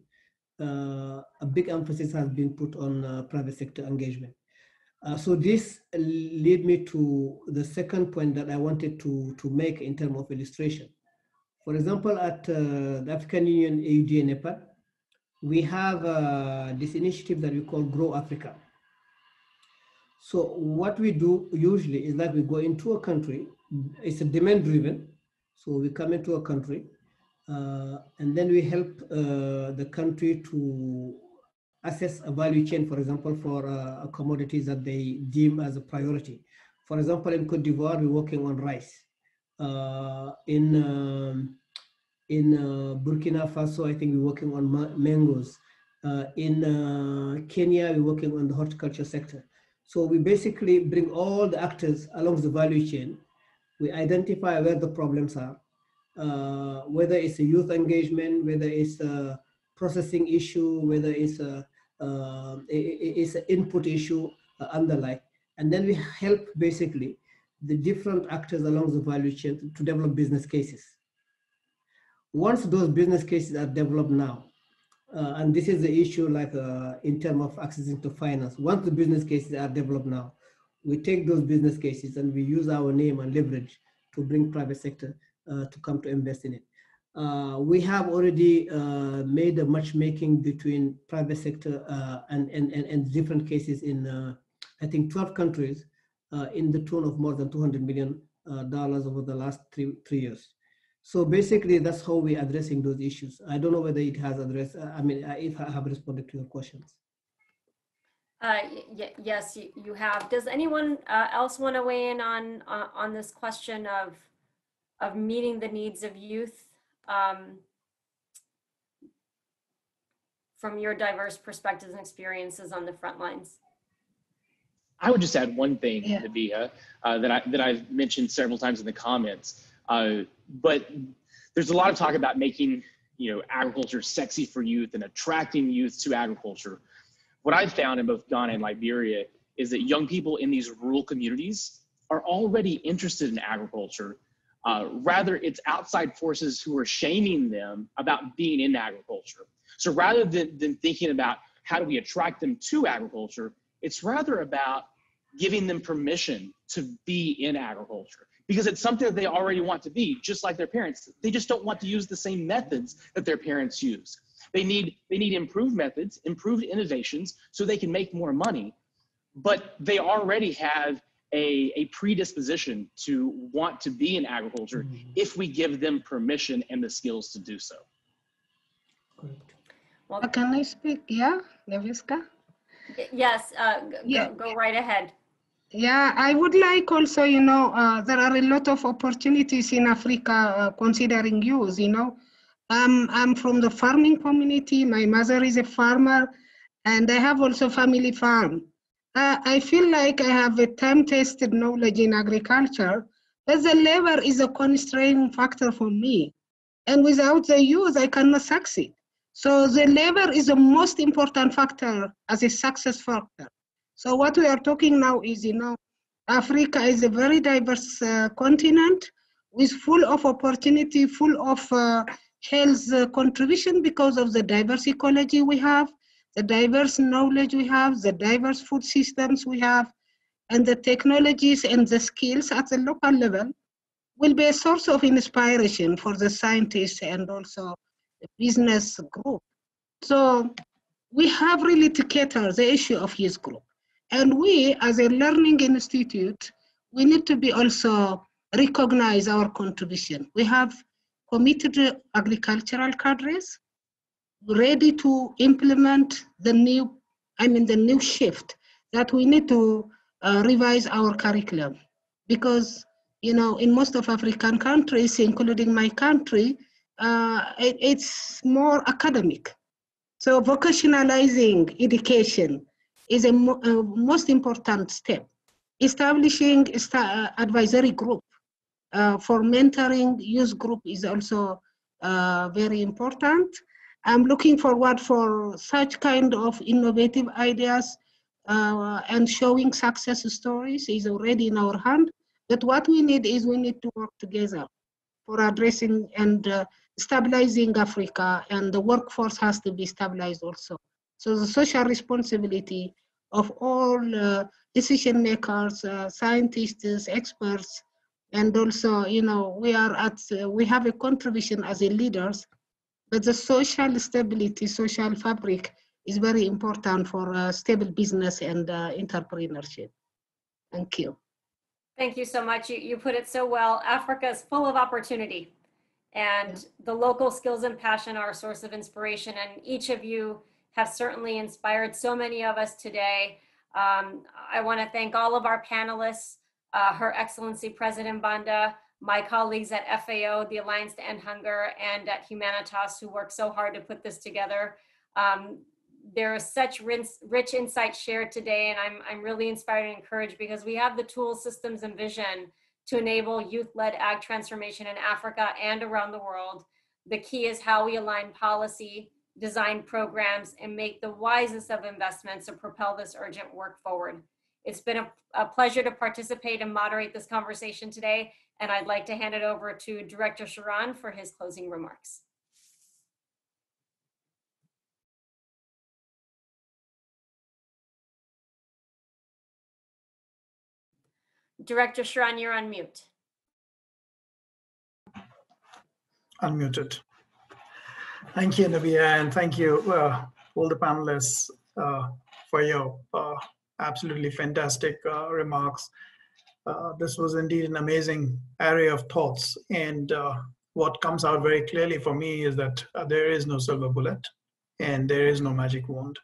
Speaker 4: uh, a big emphasis has been put on uh, private sector engagement. Uh, so this lead me to the second point that I wanted to, to make in terms of illustration. For example, at the African Union, AUD and NEPAD, we have uh, this initiative that we call Grow Africa. So what we do usually is that we go into a country, it's a demand driven. So we come into a country, uh, and then we help uh, the country to assess a value chain, for example, for uh, commodities that they deem as a priority. For example, in Cote d'Ivoire, we're working on rice. Uh, in um, in uh, Burkina Faso, I think we're working on ma mangoes. Uh, in Kenya, we're working on the horticulture sector. So we basically bring all the actors along the value chain. We identify where the problems are uh, whether it's a youth engagement, whether it's a processing issue, whether it's a uh, it's an input issue uh, underlying. And then we help basically the different actors along the value chain to, to develop business cases. Once those business cases are developed now, uh, and this is the issue like uh, in terms of accessing to finance, once the business cases are developed now, we take those business cases and we use our name and leverage to bring private sector uh, to come to invest in it. Uh, we have already uh, made a matchmaking between private sector and, and, and, and, different cases in, I think, 12 countries in the tune of more than 200 million dollars over the last three, three years. So basically, that's how we're addressing those issues. I don't know whether it has addressed, uh, I mean, uh, if I have responded to your questions.
Speaker 1: Uh, y- y- yes, you, you have. Does anyone uh, else want to weigh in on, uh, on this question of, of meeting the needs of youth? um, From your diverse perspectives and experiences on the front lines?
Speaker 7: I would just add one thing,
Speaker 6: Yeah.
Speaker 7: Nabeeha, uh, that I that I've mentioned several times in the comments. Uh, but there's a lot of talk about making you know agriculture sexy for youth and attracting youth to agriculture. What I've found in both Ghana and Liberia is that young people in these rural communities are already interested in agriculture. Uh, rather, it's outside forces who are shaming them about being in agriculture. So rather than, than thinking about how do we attract them to agriculture, it's rather about giving them permission to be in agriculture because it's something that they already want to be, just like their parents. They just don't want to use the same methods that their parents use. They need they need improved methods, improved innovations, so they can make more money. But they already have a, a predisposition to want to be in agriculture if we give them permission and the skills to do so.
Speaker 4: Correct.
Speaker 1: Well,
Speaker 6: Uh, Can I speak? Yeah, Neviska?
Speaker 1: yes, uh, g-
Speaker 6: Yeah.
Speaker 1: go, go right ahead.
Speaker 6: Yeah, I would like also, you know, uh, there are a lot of opportunities in Africa uh, considering youth, you know. I'm from the farming community. My mother is a farmer, and I have also family farm. Uh, I feel like I have a time-tested knowledge in agriculture, but the labor is a constraining factor for me. And without the youth, I cannot succeed. So the labor is the most important factor as a success factor. So what we are talking now is, you know, Africa is a very diverse uh, continent with full of opportunity, full of uh, health uh, contribution because of the diverse ecology we have, the diverse knowledge we have, the diverse food systems we have, and the technologies and the skills at the local level will be a source of inspiration for the scientists and also the business group. So we have really to cater the issue of youth group. And we, as a learning institute, we need to be also recognize our contribution. We have committed agricultural cadres ready to implement the new, I mean, the new shift that we need to uh, revise our curriculum. Because, you know, in most of African countries, including my country, uh, it, it's more academic. So vocationalizing education is a, mo- a most important step. Establishing sta- advisory group uh, for mentoring youth group is also uh, very important. I'm looking forward for such kind of innovative ideas uh, and showing success stories is already in our hand. But what we need is we need to work together for addressing and uh, stabilizing Africa, and the workforce has to be stabilized also. So the social responsibility of all uh, decision makers, uh, scientists, experts, and also, you know, we are at, uh, we have a contribution as a leaders, but the social stability, social fabric is very important for uh, stable business and uh, entrepreneurship. Thank you.
Speaker 1: Thank you so much. You, you put it so well. Africa is full of opportunity and the local skills and passion are a source of inspiration. And each of you have certainly inspired so many of us today. Um, I want to thank all of our panelists, uh, Her Excellency President Banda, my colleagues at FAO, the Alliance to End Hunger, and at Humanitas who worked so hard to put this together. Um, there is such rich, rich insight shared today, and I'm, I'm really inspired and encouraged because we have the tools, systems, and vision to enable youth-led ag transformation in Africa and around the world. The key is how we align policy, design programs, and make the wisest of investments to propel this urgent work forward. It's been a, a pleasure to participate and moderate this conversation today, and I'd like to hand it over to Director Sharan for his closing remarks. Director Sharan, you're on mute.
Speaker 2: Unmuted. Thank you, Nabeeha, and thank you, uh, all the panelists, uh, for your uh, absolutely fantastic uh, remarks. Uh, this was indeed an amazing area of thoughts, and uh, what comes out very clearly for me is that uh, there is no silver bullet and there is no magic wand.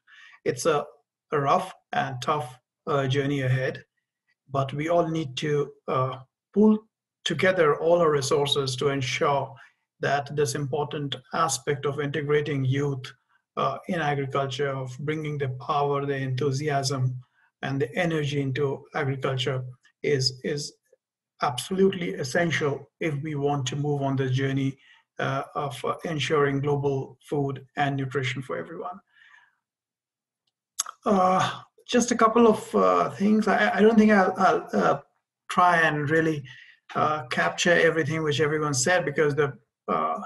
Speaker 2: It's a, a rough and tough uh, journey ahead, but we all need to uh, pull together all our resources to ensure that this important aspect of integrating youth uh, in agriculture, of bringing the power, the enthusiasm, and the energy into agriculture is, is absolutely essential if we want to move on the journey uh, of uh, ensuring global food and nutrition for everyone. Uh, just a couple of uh, things. I, I, don't think I'll, I'll uh, try and really uh, capture everything which everyone said because the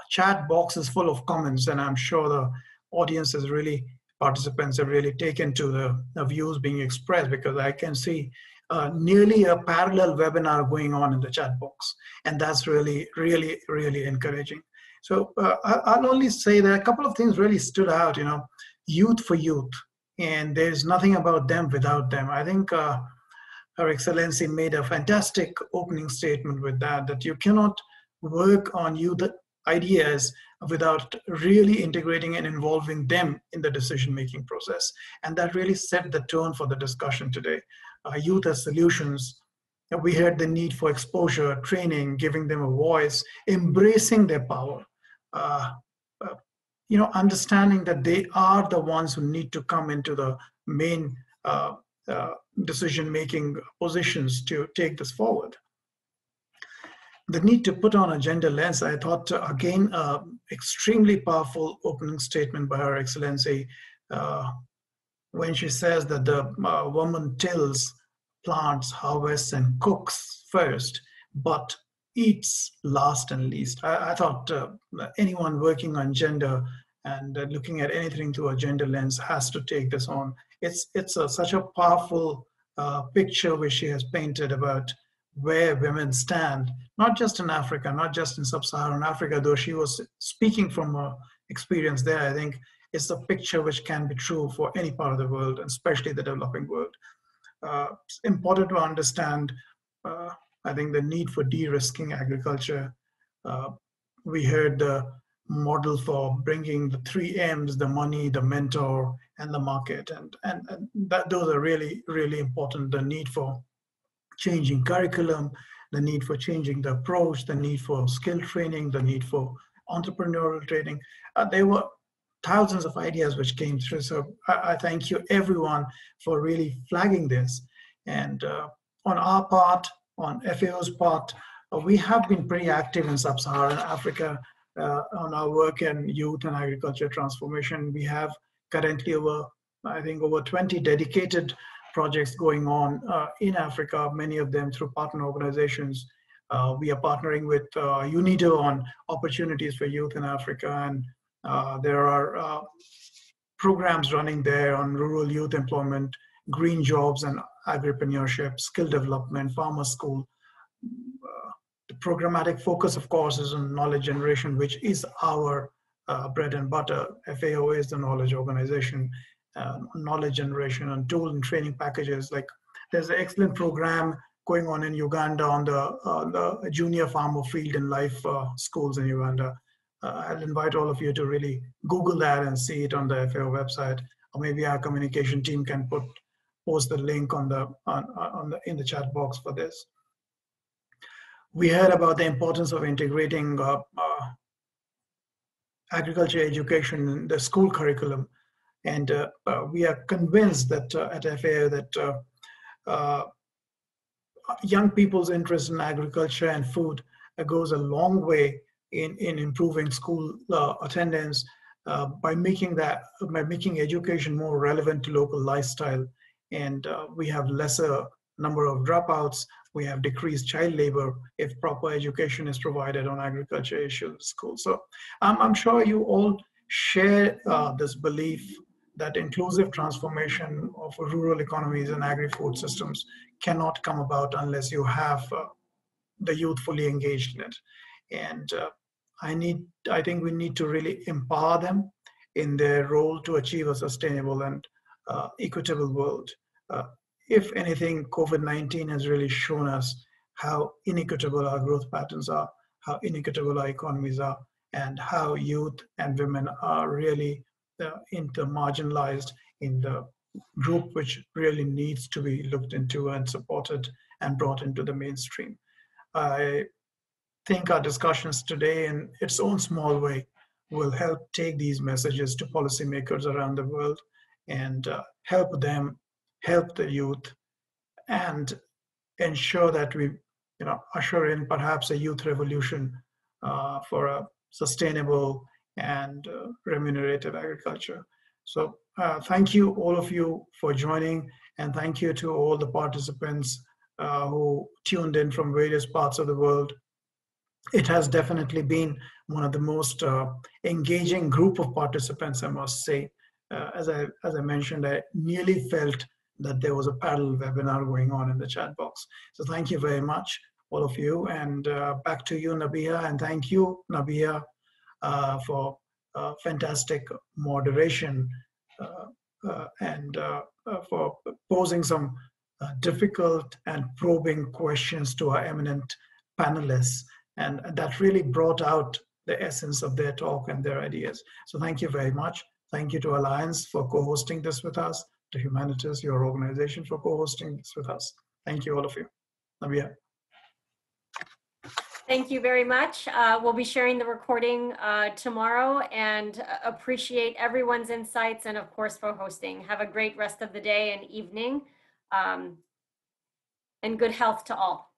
Speaker 2: chat box is full of comments and I'm sure the audience is really, participants have really taken to the, the views being expressed because I can see uh, nearly a parallel webinar going on in the chat box. And that's really, really, really encouraging. So uh, I'll only say that a couple of things really stood out, you know, youth for youth. And there's nothing about them without them. I think uh, Her Excellency made a fantastic opening statement with that, that you cannot work on youth ideas without really integrating and involving them in the decision-making process. And that really set the tone for the discussion today uh, youth as solutions. We heard the need for exposure, training, giving them a voice, embracing their power. Uh, uh, you know, understanding that they are the ones who need to come into the main uh, uh, decision-making positions to take this forward. The need to put on a gender lens, I thought, uh, again, extremely powerful opening statement by Her Excellency when she says that the uh, woman tills, plants, harvests, and cooks first, but eats last and least. I, I thought uh, anyone working on gender and uh, looking at anything through a gender lens has to take this on. It's it's a, such a powerful uh, picture which she has painted about where women stand, not just in Africa, not just in sub-Saharan Africa, though she was speaking from her experience there. I think is a picture which can be true for any part of the world, and especially the developing world. Uh, it's important to understand, uh, I think, the need for de-risking agriculture. Uh, we heard the model for bringing the three M's, the money, the mentor, and the market. And, and, and that, those are really, really important. The need for changing curriculum, the need for changing the approach, the need for skill training, the need for entrepreneurial training. Uh, they were thousands of ideas which came through. So I, I thank you everyone for really flagging this. And uh, on our part, on FAO's part, uh, we have been pretty active in sub-Saharan Africa uh, on our work in youth and agriculture transformation. We have currently over, I think, over 20 dedicated projects going on uh, in Africa, many of them through partner organizations. Uh, we are partnering with uh, UNIDO on opportunities for youth in Africa and there are programs running there on rural youth employment, green jobs and agripreneurship, skill development, farmer school. Uh, the programmatic focus, of course, is on knowledge generation, which is our uh, bread and butter. FAO is the knowledge organization, uh, knowledge generation and tool and training packages. Like there's an excellent program going on in Uganda on the, uh, the junior farmer field and life schools in Uganda uh, I'll invite all of you to really Google that and see it on the FAO website, or maybe our communication team can put post the link on the on, on the in the chat box for this. We heard about the importance of integrating uh, uh, agriculture education in the school curriculum, and uh, uh, we are convinced that uh, at FAO that young people's interest in agriculture and food goes a long way in, in improving school attendance uh, by making that by making education more relevant to local lifestyle. And uh, we have lesser number of dropouts. We have decreased child labor if proper education is provided on agriculture issues school. So um, i'm sure you all share uh, this belief that inclusive transformation of rural economies and agri-food systems cannot come about unless you have uh, the youth fully engaged in it and uh, I need, I think we need to really empower them in their role to achieve a sustainable and uh, equitable world. Uh, if anything, COVID-19 has really shown us how inequitable our growth patterns are. how inequitable our economies are, and how youth and women are really uh, inter-marginalized in the group which really needs to be looked into and supported and brought into the mainstream. I think our discussions today in its own small way will help take these messages to policymakers around the world and uh, help them, help the youth, and ensure that we, you know, usher in perhaps a youth revolution uh, for a sustainable and uh, remunerative agriculture. So uh, thank you all of you for joining and thank you to all the participants uh, who tuned in from various parts of the world. It has definitely been one of the most uh, engaging group of participants, I must say. Uh, as, I, as I mentioned, I nearly felt that there was a parallel webinar going on in the chat box. So thank you very much, all of you. And uh, back to you, Nabeeha. And thank you, Nabeeha, for uh, fantastic moderation uh, uh, and uh, for posing some difficult and probing questions to our eminent panelists. And that really brought out the essence of their talk and their ideas. So thank you very much. Thank you to Alliance for co-hosting this with us, to Humanitas, your organization for co-hosting this with us. Thank you, all of you. Nabeeha.
Speaker 1: Thank you very much. Uh, we'll be sharing the recording uh, tomorrow and uh, appreciate everyone's insights and of course for hosting. Have a great rest of the day and evening um, and good health to all.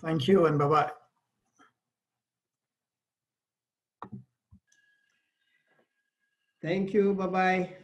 Speaker 2: Thank you and bye-bye.
Speaker 4: Thank you. Bye-bye.